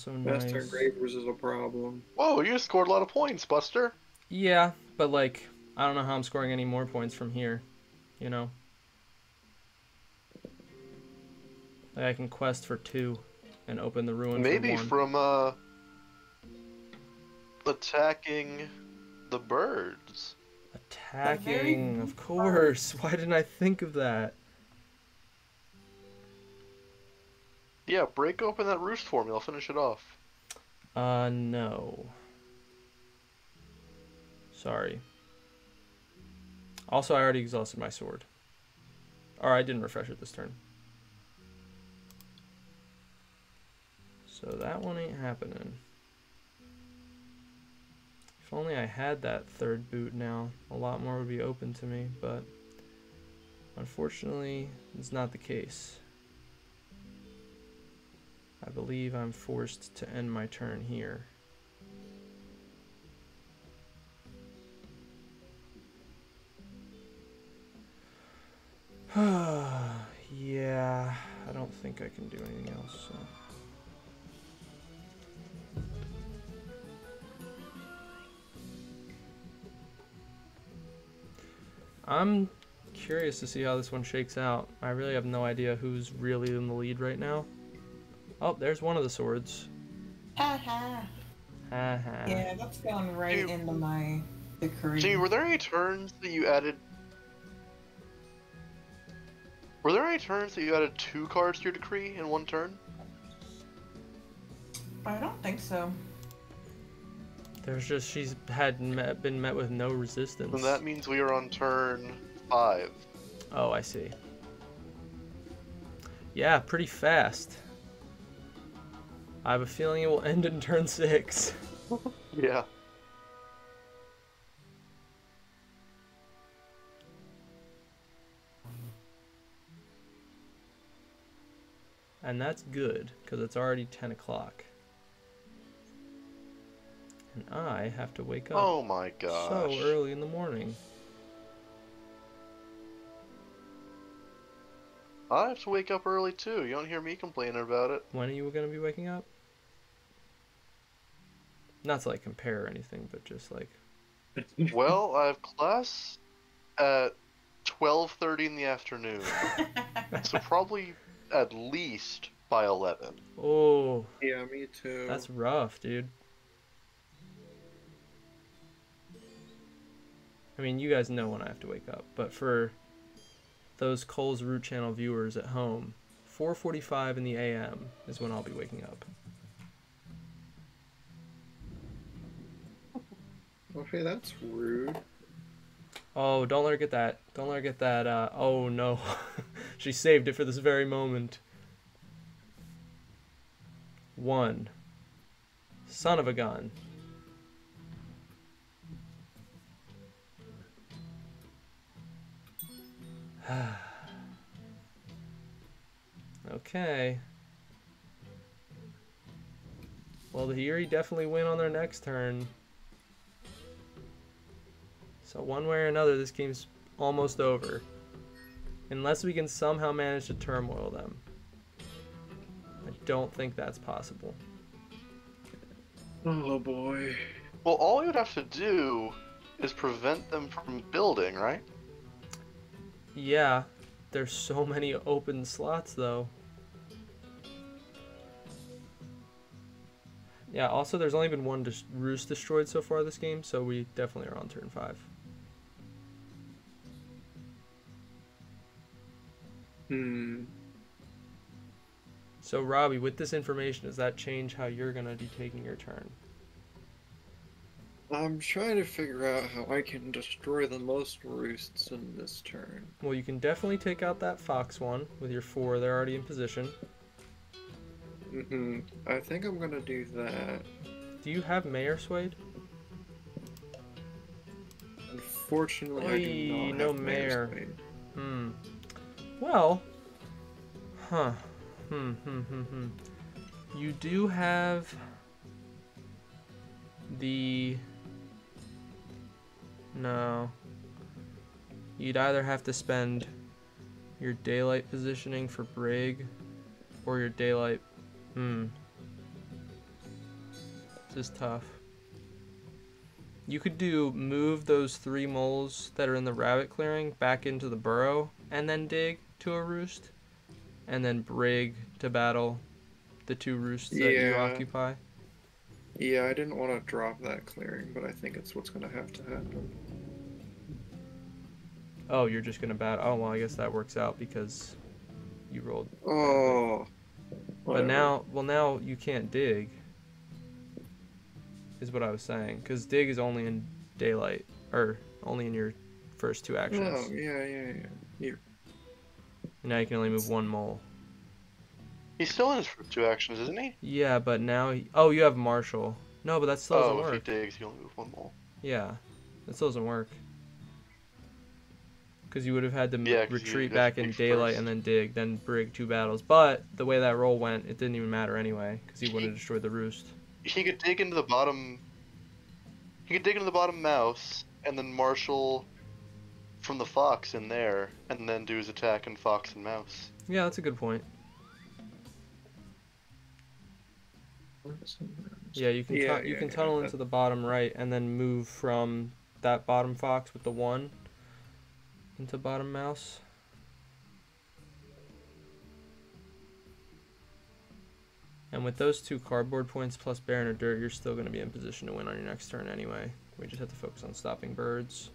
Also nice. Master Engravers is a problem. Whoa, you just scored a lot of points, Buster. Yeah, but like I don't know how I'm scoring any more points from here. You know. Like I can quest for two and open the ruin Maybe for one. from uh attacking the birds. Attacking, of course. Why didn't I think of that? Yeah, break open that roost for me. I'll finish it off. Uh, no. Sorry. Also, I already exhausted my sword. Or I didn't refresh it this turn. So that one ain't happening. If only I had that third boot now, a lot more would be open to me, but unfortunately, it's not the case. I believe I'm forced to end my turn here. yeah, I don't think I can do anything else. So. I'm curious to see how this one shakes out. I really have no idea who's really in the lead right now. Oh, there's one of the swords. Ha ha. Ha ha. Yeah, that's going right Dude. into my decree. Jimmy, were there any turns that you added? Were there any turns that you added two cards to your decree in one turn? I don't think so. There's just she's had met, been met with no resistance. Then that means we are on turn five. Oh, I see. Yeah, pretty fast. I have a feeling it will end in turn six. Yeah. And that's good, because it's already 10 o'clock. And I have to wake up Oh my gosh. so early in the morning. I have to wake up early too. You don't hear me complaining about it. When are you going to be waking up? Not to like compare or anything, but just like Well, I have class at 12:30 in the afternoon. so probably at least by 11. Oh, Yeah, me too. that's rough, dude. I mean, you guys know when I have to wake up, but for those Cole's Root Channel viewers at home, 4:45 in the AM is when I'll be waking up. Okay, that's rude. Oh, don't let her get that. Don't let her get that. Uh, oh no, she saved it for this very moment. One. Son of a gun. okay. Well, the Eyrie definitely win on their next turn. So one way or another, this game's almost over. Unless we can somehow manage to turmoil them. I don't think that's possible. Oh boy. Well, all we would have to do is prevent them from building, right? Yeah, there's so many open slots though. Yeah, also there's only been one dis- roost destroyed so far this game, so we definitely are on turn 5. Hmm. So Robbie, with this information, does that change how you're going to be taking your turn? I'm trying to figure out how I can destroy the most roosts in this turn. Well, you can definitely take out that fox one with your 4, they're already in position. Mm hmm I think I'm gonna do that. Do you have Mayor Suede? Unfortunately, I do not no have mayor. Blade. Hmm. Well, huh. Hmm, hmm, hmm, hmm. You do have the. No. You'd either have to spend your daylight positioning for Brig or your daylight. Hmm. This is tough. You could do move those three moles that are in the rabbit clearing back into the burrow and then dig to a roost and then brig to battle the two roosts that you Yeah. occupy. Yeah, I didn't want to drop that clearing, but I think it's what's gonna have to happen. Oh, you're just gonna bat. Oh well, I guess that works out because you rolled. Oh. But now, well, now you can't dig. Is what I was saying, because dig is only in daylight, or only in your first two actions. Oh, yeah, yeah, yeah. And now you can only move one mole. He's still in his first two actions, isn't he? Yeah, but now, he, oh, you have Marshal. No, but that still doesn't oh, if work. he digs, he only move one mole. Yeah, that still doesn't work. Because you would have had to Yeah, retreat back in daylight first. and then dig, then brig two battles. But the way that roll went, it didn't even matter anyway, because he would have destroyed the roost. He could dig into the bottom. He could dig into the bottom mouse, and then Marshal from the fox in there, and then do his attack in fox and mouse. Yeah, that's a good point. Yeah, you can Yeah, tu- you can yeah, tunnel into the bottom right and then move from that bottom fox with the one into bottom mouse. And with those two cardboard points plus Baron or Dirt, you're still going to be in position to win on your next turn anyway. We just have to focus on stopping birds.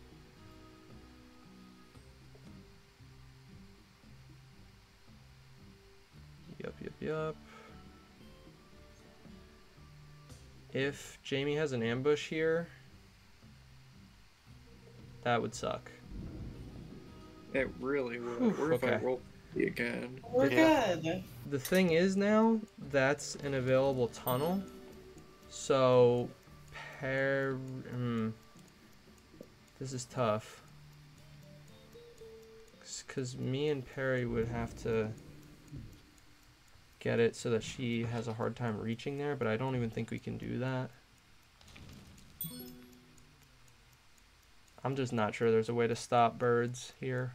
Yup, yup, yup. If Jamie has an ambush here, that would suck. It really would. Whew, Or if I okay. roll again. We're Yeah. good. The thing is now, that's an available tunnel. So, pair. Hmm, this is tough. Because me and Perry would have to get it so that she has a hard time reaching there, but I don't even think we can do that. I'm just not sure there's a way to stop birds here.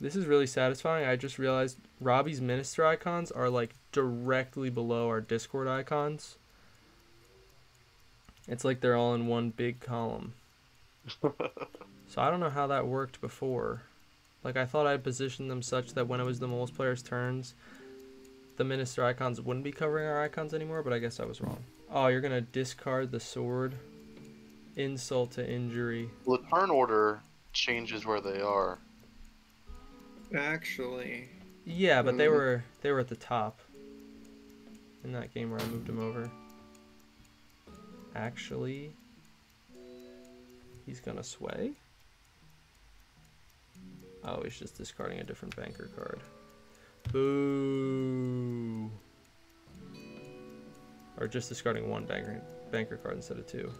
This is really satisfying. I just realized Robbie's minister icons are like directly below our Discord icons. It's like they're all in one big column. So I don't know how that worked before. Like I thought I'd positioned them such that when it was the most players' turns, the minister icons wouldn't be covering our icons anymore, but I guess I was wrong. Oh, you're gonna discard the sword. Insult to injury. Well, the turn order changes where they are. Actually, Yeah, but they Mhm. were they were at the top in that game where I moved him over. Actually, he's gonna sway. Oh, he's just discarding a different banker card. Boo. Or just discarding one banker banker card instead of two.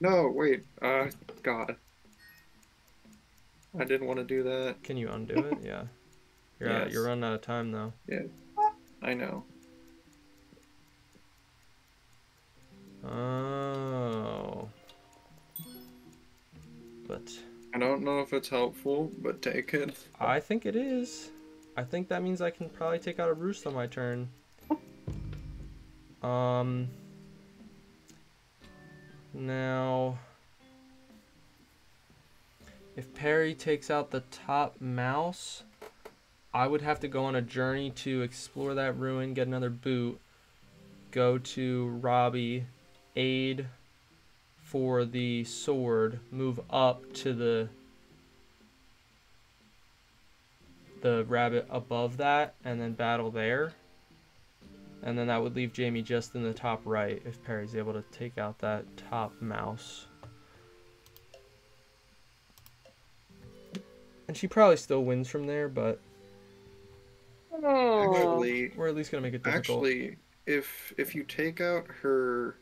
no, wait. Uh, God. I didn't want to do that. Can you undo it? Yeah. You're out, you're running out of time though. Yeah. I know. Oh. But I don't know if it's helpful, but take it. I think it is. I think that means I can probably take out a roost on my turn. Um. Now, if Perry takes out the top mouse, I would have to go on a journey to explore that ruin, get another boot, go to Robbie, aid for the sword, move up to the the rabbit above that and then battle there. And then that would leave Jamie just in the top right if Perry's able to take out that top mouse. And she probably still wins from there, but Actually, we're at least gonna make it difficult. actually, if if you take out her,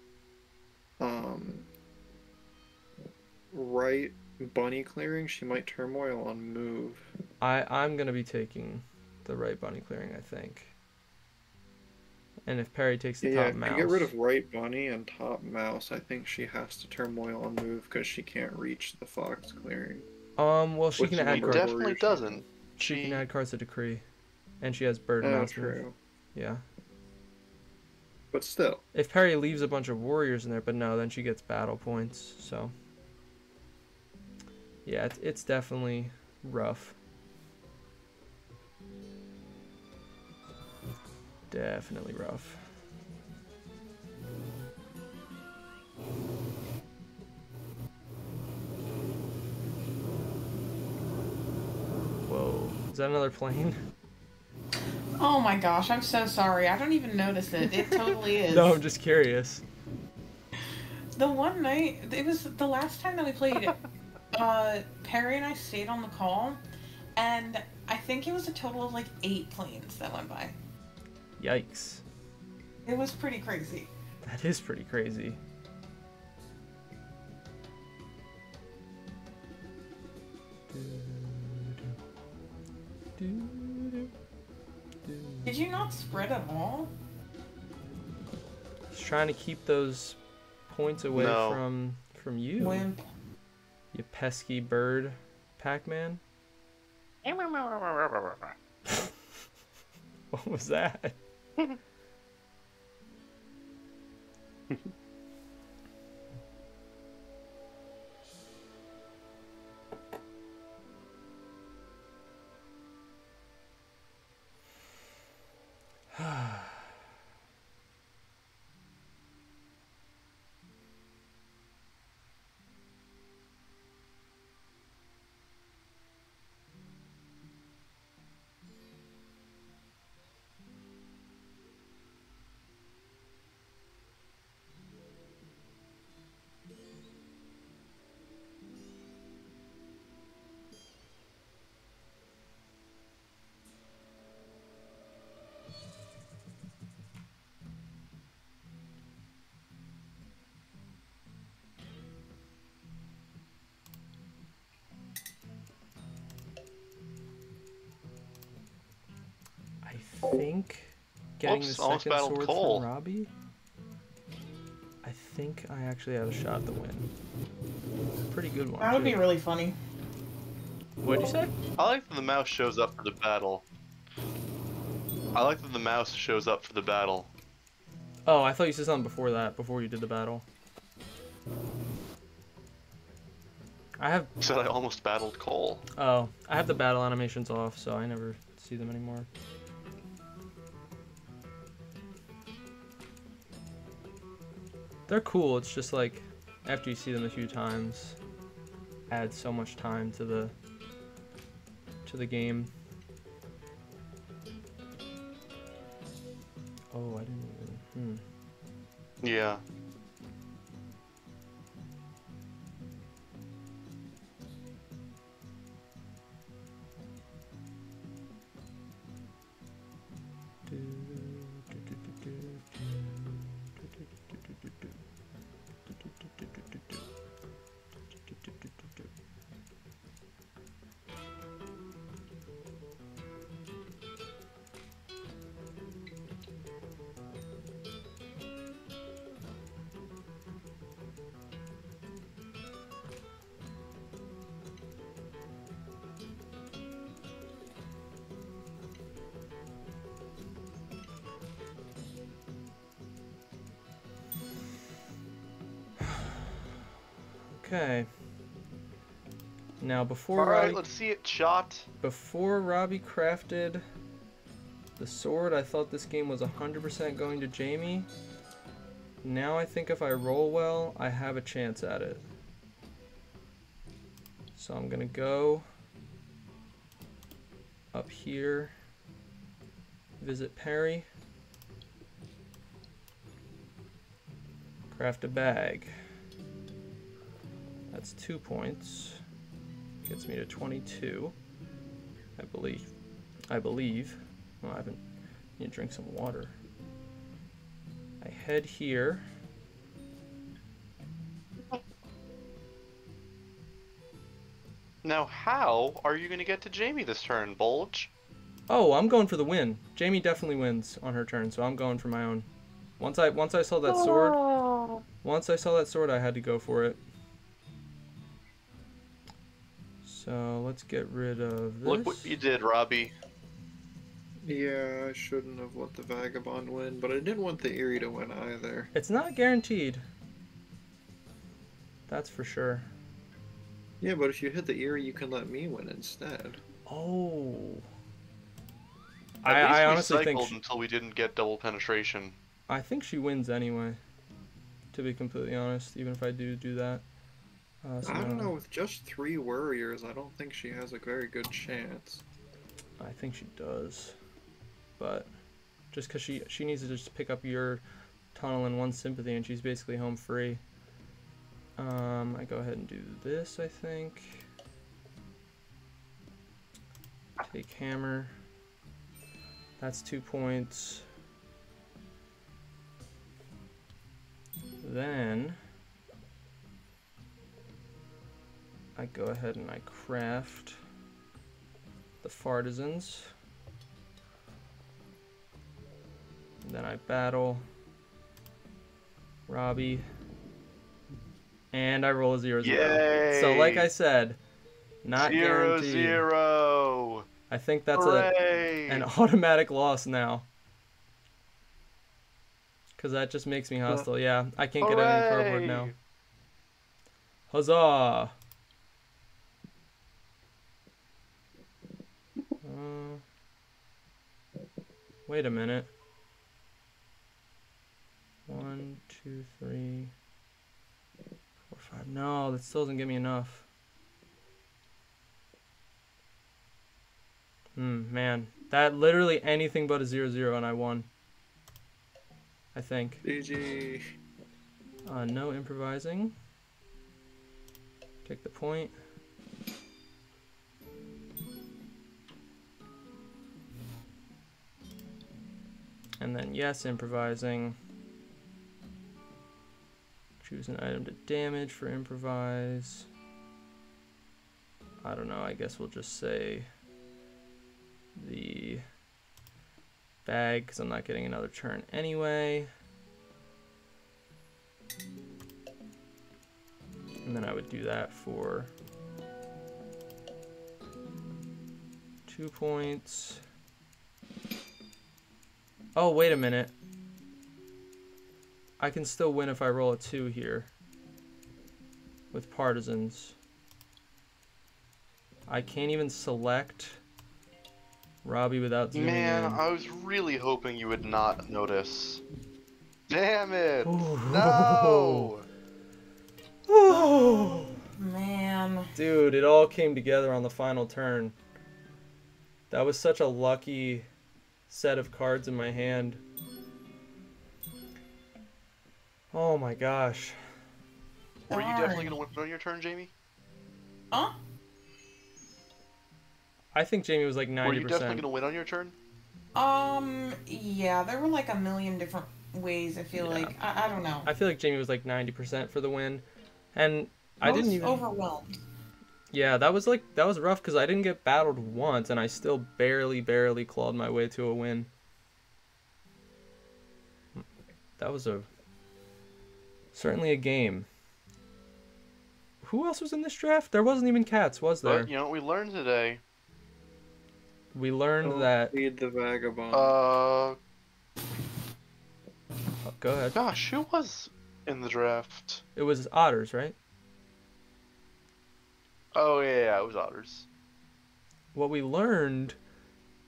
um, right bunny clearing, she might turmoil on move. I I'm gonna be taking the right bunny clearing, I think. And if Perry takes the Yeah, top to mouse, get rid of right bunny and top mouse, I think she has to turmoil on move because she can't reach the fox clearing. um, well she Which can add number? He cards. definitely doesn't. She She can add cards to decree, and she has bird and Oh, mouse move. Yeah. But still, If Perry leaves a bunch of warriors in there, but no, then she gets battle points. So yeah, it's, it's definitely rough. Definitely rough. Whoa. Is that another plane? Oh my gosh, I'm so sorry. I don't even notice it. It totally is. no, I'm just curious. The one night, it was the last time that we played uh, Perry and I stayed on the call, and I think it was a total of like eight planes that went by. Yikes. It was pretty crazy. That is pretty crazy. Did you not spread at all? Just trying to keep those points away No. from from you, Wimp. You pesky bird, Pac-Man. What was that? think getting Whoops, the second battled sword Cole. from Robbie. I think I actually have a shot to win. Pretty good one. That would too. be really funny. What'd you say? I like that the mouse shows up for the battle. I like that the mouse shows up for the battle. Oh, I thought you said something before that, before you did the battle. I have Said I almost battled Cole. oh, I have the battle animations off, so I never see them anymore. They're cool. It's just like after you see them a few times, adds so much time to the to the game. Oh, I didn't even. Hmm. Yeah. Okay. Now before Alright, Robbie, let's see it shot. before Robbie crafted the sword, I thought this game was 100% going to Jamie. Now I think if I roll well, I have a chance at it. So I'm gonna go up here, visit Perry, craft a bag. That's two points. Gets me to 22. I believe. I believe. Well, I haven't. Need to drink some water. I head here. Now, how are you gonna get to Jamie this turn, Bulge? Oh, I'm going for the win. Jamie definitely wins on her turn, so I'm going for my own. Once I once I saw that sword, oh. once I saw that sword, I had to go for it. So let's get rid of this. Look what you did, Robbie. Yeah, I shouldn't have let the Vagabond win, but I didn't want the Eyrie to win either. It's not guaranteed. That's for sure. Yeah, but if you hit the Eyrie, you can let me win instead. Oh. At I, least I we honestly think cycled sh- until we didn't get double penetration. I think she wins anyway. To be completely honest, even if I do do that. Uh, so I don't know, with just three warriors, I don't think she has a very good chance. I think she does, but just because she she needs to just pick up your tunnel and one sympathy, and she's basically home free. Um, I go ahead and do this. I think. Take hammer. That's two points. Then I go ahead and I craft the partisans. And then I battle Robbie. And I roll a zero zero. So like I said, not zero guaranteed. zero. I think that's a an automatic loss now. Cause that just makes me hostile. Yeah, I can't get any cardboard now. Huzzah! Wait a minute. One, two, three, four, five. No, that still doesn't give me enough. Hmm, man. That literally anything but a zero zero and I won. I think. GG. Uh, no improvising. Take the point. And then yes, improvising. Choose an item to damage for improvise. I don't know, I guess we'll just say the bag because I'm not getting another turn anyway. And then I would do that for two points. Oh, wait a minute. I can still win if I roll a two here with partisans. I can't even select Robbie without zooming Man, in. I was really hoping you would not notice. Damn it! Ooh. No! Oh, Man. dude, it all came together on the final turn. That was such a lucky set of cards in my hand. Oh my gosh. Were you definitely gonna win on your turn, Jamie? Huh? I think Jamie was like Were you definitely gonna win on your turn? Um, yeah, there were like a million different ways, I feel Yeah. like. I, I don't know. I feel like Jamie was like 90% for the win. And I, was didn't even overwhelmed. Yeah, that was like that was rough cuz I didn't get battled once and I still barely barely clawed my way to a win. That was a certainly a game. Who else was in this draft? There wasn't even cats, was there? But you know what we learned today? We learned Don't that Feed the vagabond. Uh, oh, go ahead. gosh, who was in the draft? It was otters, right? Oh yeah, yeah, it was Otters. What we learned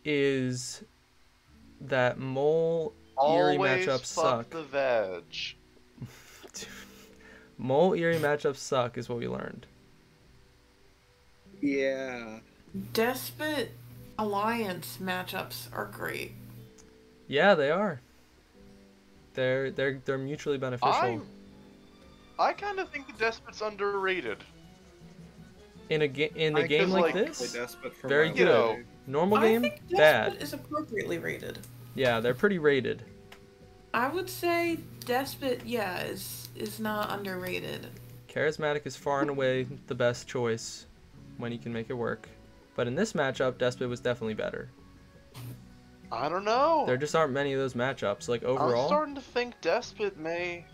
is that mole Eyrie Always matchups fuck suck. the veg. mole eyrie matchups suck is what we learned. yeah. Despot Alliance matchups are great. Yeah, they are. They're they're they're mutually beneficial. I, I kind of think the Despot's underrated. In a game in a I game like like- this, Play Despot for very my good. way. normal I game, think Despot bad. is appropriately rated. Yeah, they're pretty rated. I would say Despot, yeah, is is not underrated. Charismatic is far and away the best choice when you can make it work. But in this matchup, Despot was definitely better. I don't know. There just aren't many of those matchups. Like overall, I'm overall, starting to think Despot may.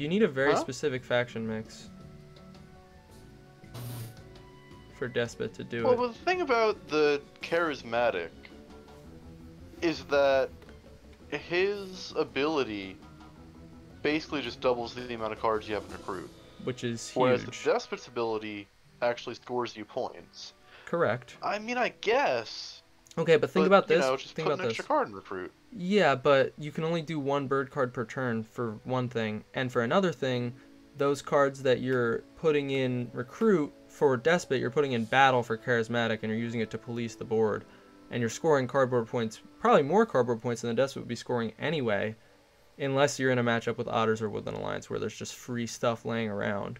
You need a very Huh? specific faction mix for Despot to do Well, it. Well, the thing about the charismatic is that his ability basically just doubles the amount of cards you have in recruit. which is Whereas the. Despot's ability actually scores you points. Correct. I mean, I guess. Okay, but think but, about you this. know, just think put about an this. extra card in recruit. Yeah, but you can only do one bird card per turn for one thing, and for another thing, those cards that you're putting in recruit for Despot, you're putting in battle for charismatic and you're using it to police the board. And you're scoring cardboard points, probably more cardboard points than the Despot would be scoring anyway, unless you're in a matchup with Otters or Woodland Alliance where there's just free stuff laying around.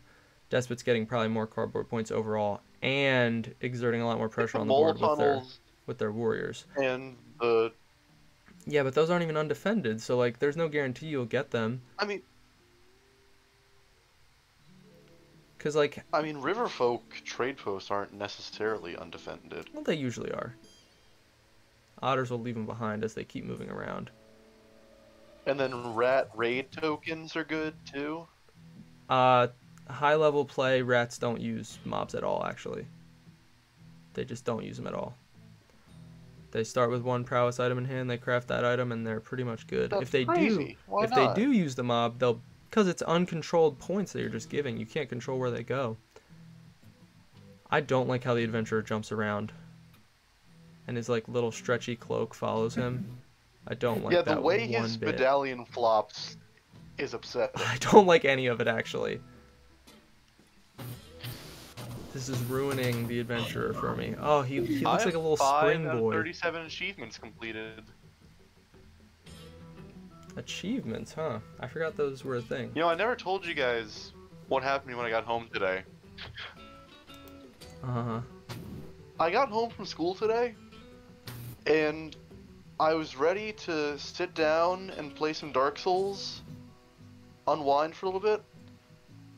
Despot's getting probably more cardboard points overall and exerting a lot more pressure on the board with their with their warriors. and the. Yeah, but those aren't even undefended, so like there's no guarantee you'll get them. I mean, Cause like I mean, Riverfolk trade posts aren't necessarily undefended. well, they usually are. Otters will leave them behind as they keep moving around. And then rat raid tokens are good too. Uh, high level play, rats don't use mobs at all. Actually, they just don't use them at all. They start with one prowess item in hand. They craft that item, and they're pretty much good. That's if they do. Why if not? they do use the mob, they'll because it's uncontrolled points that you're just giving. You can't control where they go. I don't like how the adventurer jumps around, and his like little stretchy cloak follows him. I don't like yeah, that the way his medallion flops is upsetting. I don't like any of it actually. This is ruining the adventurer for me. Oh, he, he looks like a little spring boy. Thirty-seven achievements completed. Achievements, huh? I forgot those were a thing. You know, I never told you guys what happened to me when I got home today. Uh huh. I got home from school today, and I was ready to sit down and play some Dark Souls, unwind for a little bit,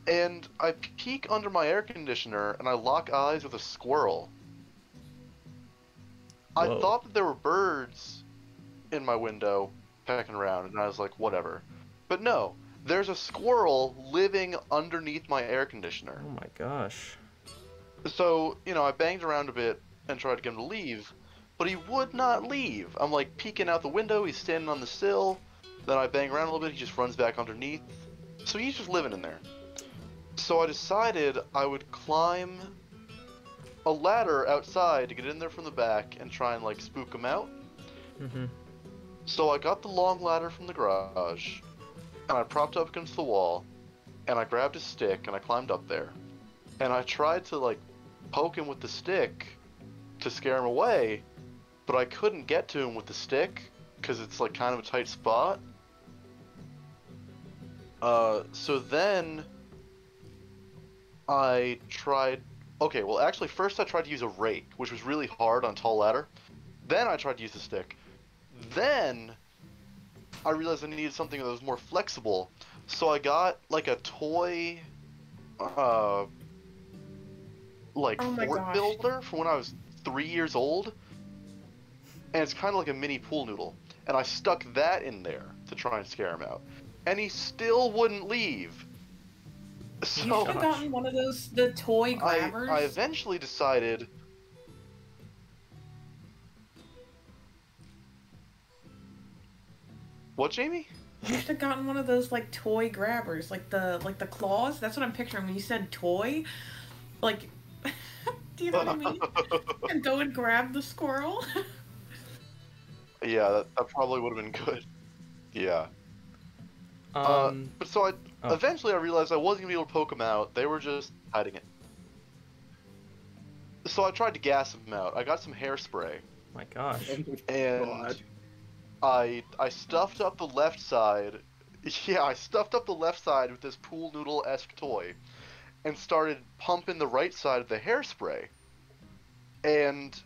and I peek under my air conditioner and I lock eyes with a squirrel. I thought that there were birds in my window pecking around, and I was like, whatever. But no, there's a squirrel living underneath my air conditioner. Oh my gosh. So, you know, I banged around a bit and tried to get him to leave, but he would not leave. I'm like peeking out the window, he's standing on the sill. Then I bang around a little bit, he just runs back underneath. So he's just living in there. So I decided I would climb a ladder outside to get in there from the back and try and like spook him out. Mhm. So I got the long ladder from the garage, and I propped up against the wall, and I grabbed a stick and I climbed up there, and I tried to like poke him with the stick to scare him away, but I couldn't get to him with the stick because it's like kind of a tight spot. Uh, so then I tried. Okay, well, actually, first I tried to use a rake, which was really hard on tall ladder. Then I tried to use the stick. Then I realized I needed something that was more flexible, so I got like a toy, uh, like Oh fort gosh. builder from when I was three years old, and it's kind of like a mini pool noodle. And I stuck that in there to try and scare him out, and he still wouldn't leave. You should have gotten one of those the toy I, grabbers. I I eventually decided. What, Jamie? You should have gotten one of those like toy grabbers, like the like the claws. That's what I'm picturing when you said toy. Like, do you know what I mean? and go and grab the squirrel. Yeah, that, that probably would have been good. Yeah. Uh, Um. But so I Oh. eventually I realized I wasn't gonna be able to poke them out. They were just hiding it. So I tried to gas them out. I got some hairspray my gosh. and God. I I stuffed up the left side. Yeah, I stuffed up the left side with this pool noodle esque toy, and started pumping the right side of the hairspray. And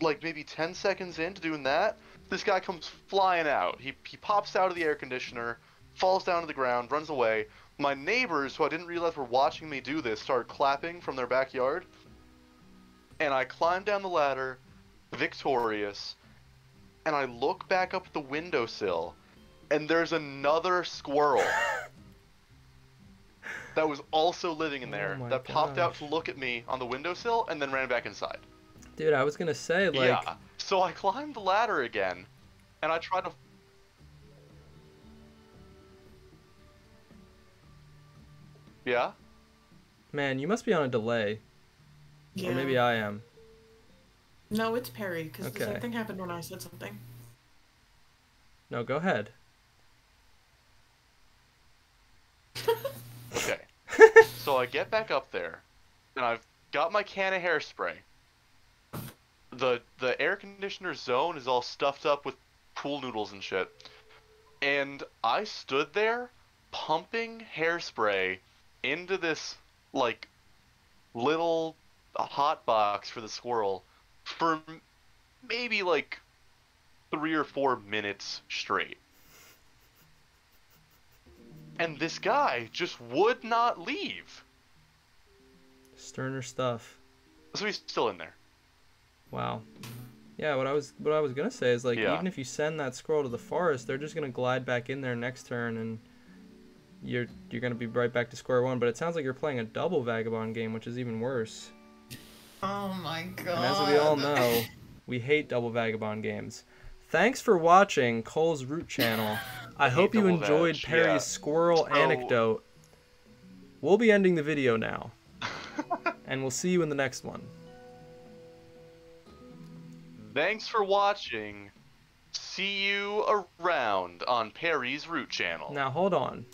like maybe ten seconds into doing that, this guy comes flying out. He he pops out of the air conditioner, falls down to the ground, runs away. My neighbors, who I didn't realize were watching me do this, started clapping from their backyard. And I climb down the ladder, victorious, and I look back up at the windowsill, and there's another squirrel that was also living in Oh there my that popped out to look at me on the windowsill and then ran back inside. Dude, I was gonna say like yeah. So I climbed the ladder again, and I tried to. Yeah. man, you must be on a delay. Or maybe I am. No, it's Perry because the Okay. same thing happened when I said something. No, go ahead. Okay. So I get back up there, and I've got my can of hairspray. The the air conditioner zone is all stuffed up with pool noodles and shit. And I stood there pumping hairspray into this like little hot box for the squirrel for maybe like three or four minutes straight. And this guy just would not leave. Sterner stuff. So he's still in there. Wow. Yeah, what I was what I was gonna say is like Yeah. even if you send that squirrel to the forest, they're just gonna glide back in there next turn and you're you're gonna be right back to square one. But it sounds like you're playing a double vagabond game, which is even worse. Oh my god. And as we all know, we hate double vagabond games. Thanks for watching Cole's Root Channel. I hope you enjoyed vag, Perry's yeah. squirrel So- anecdote. We'll be ending the video now. and we'll see you in the next one. Thanks for watching. See you around on Perry's Root Channel. Now hold on.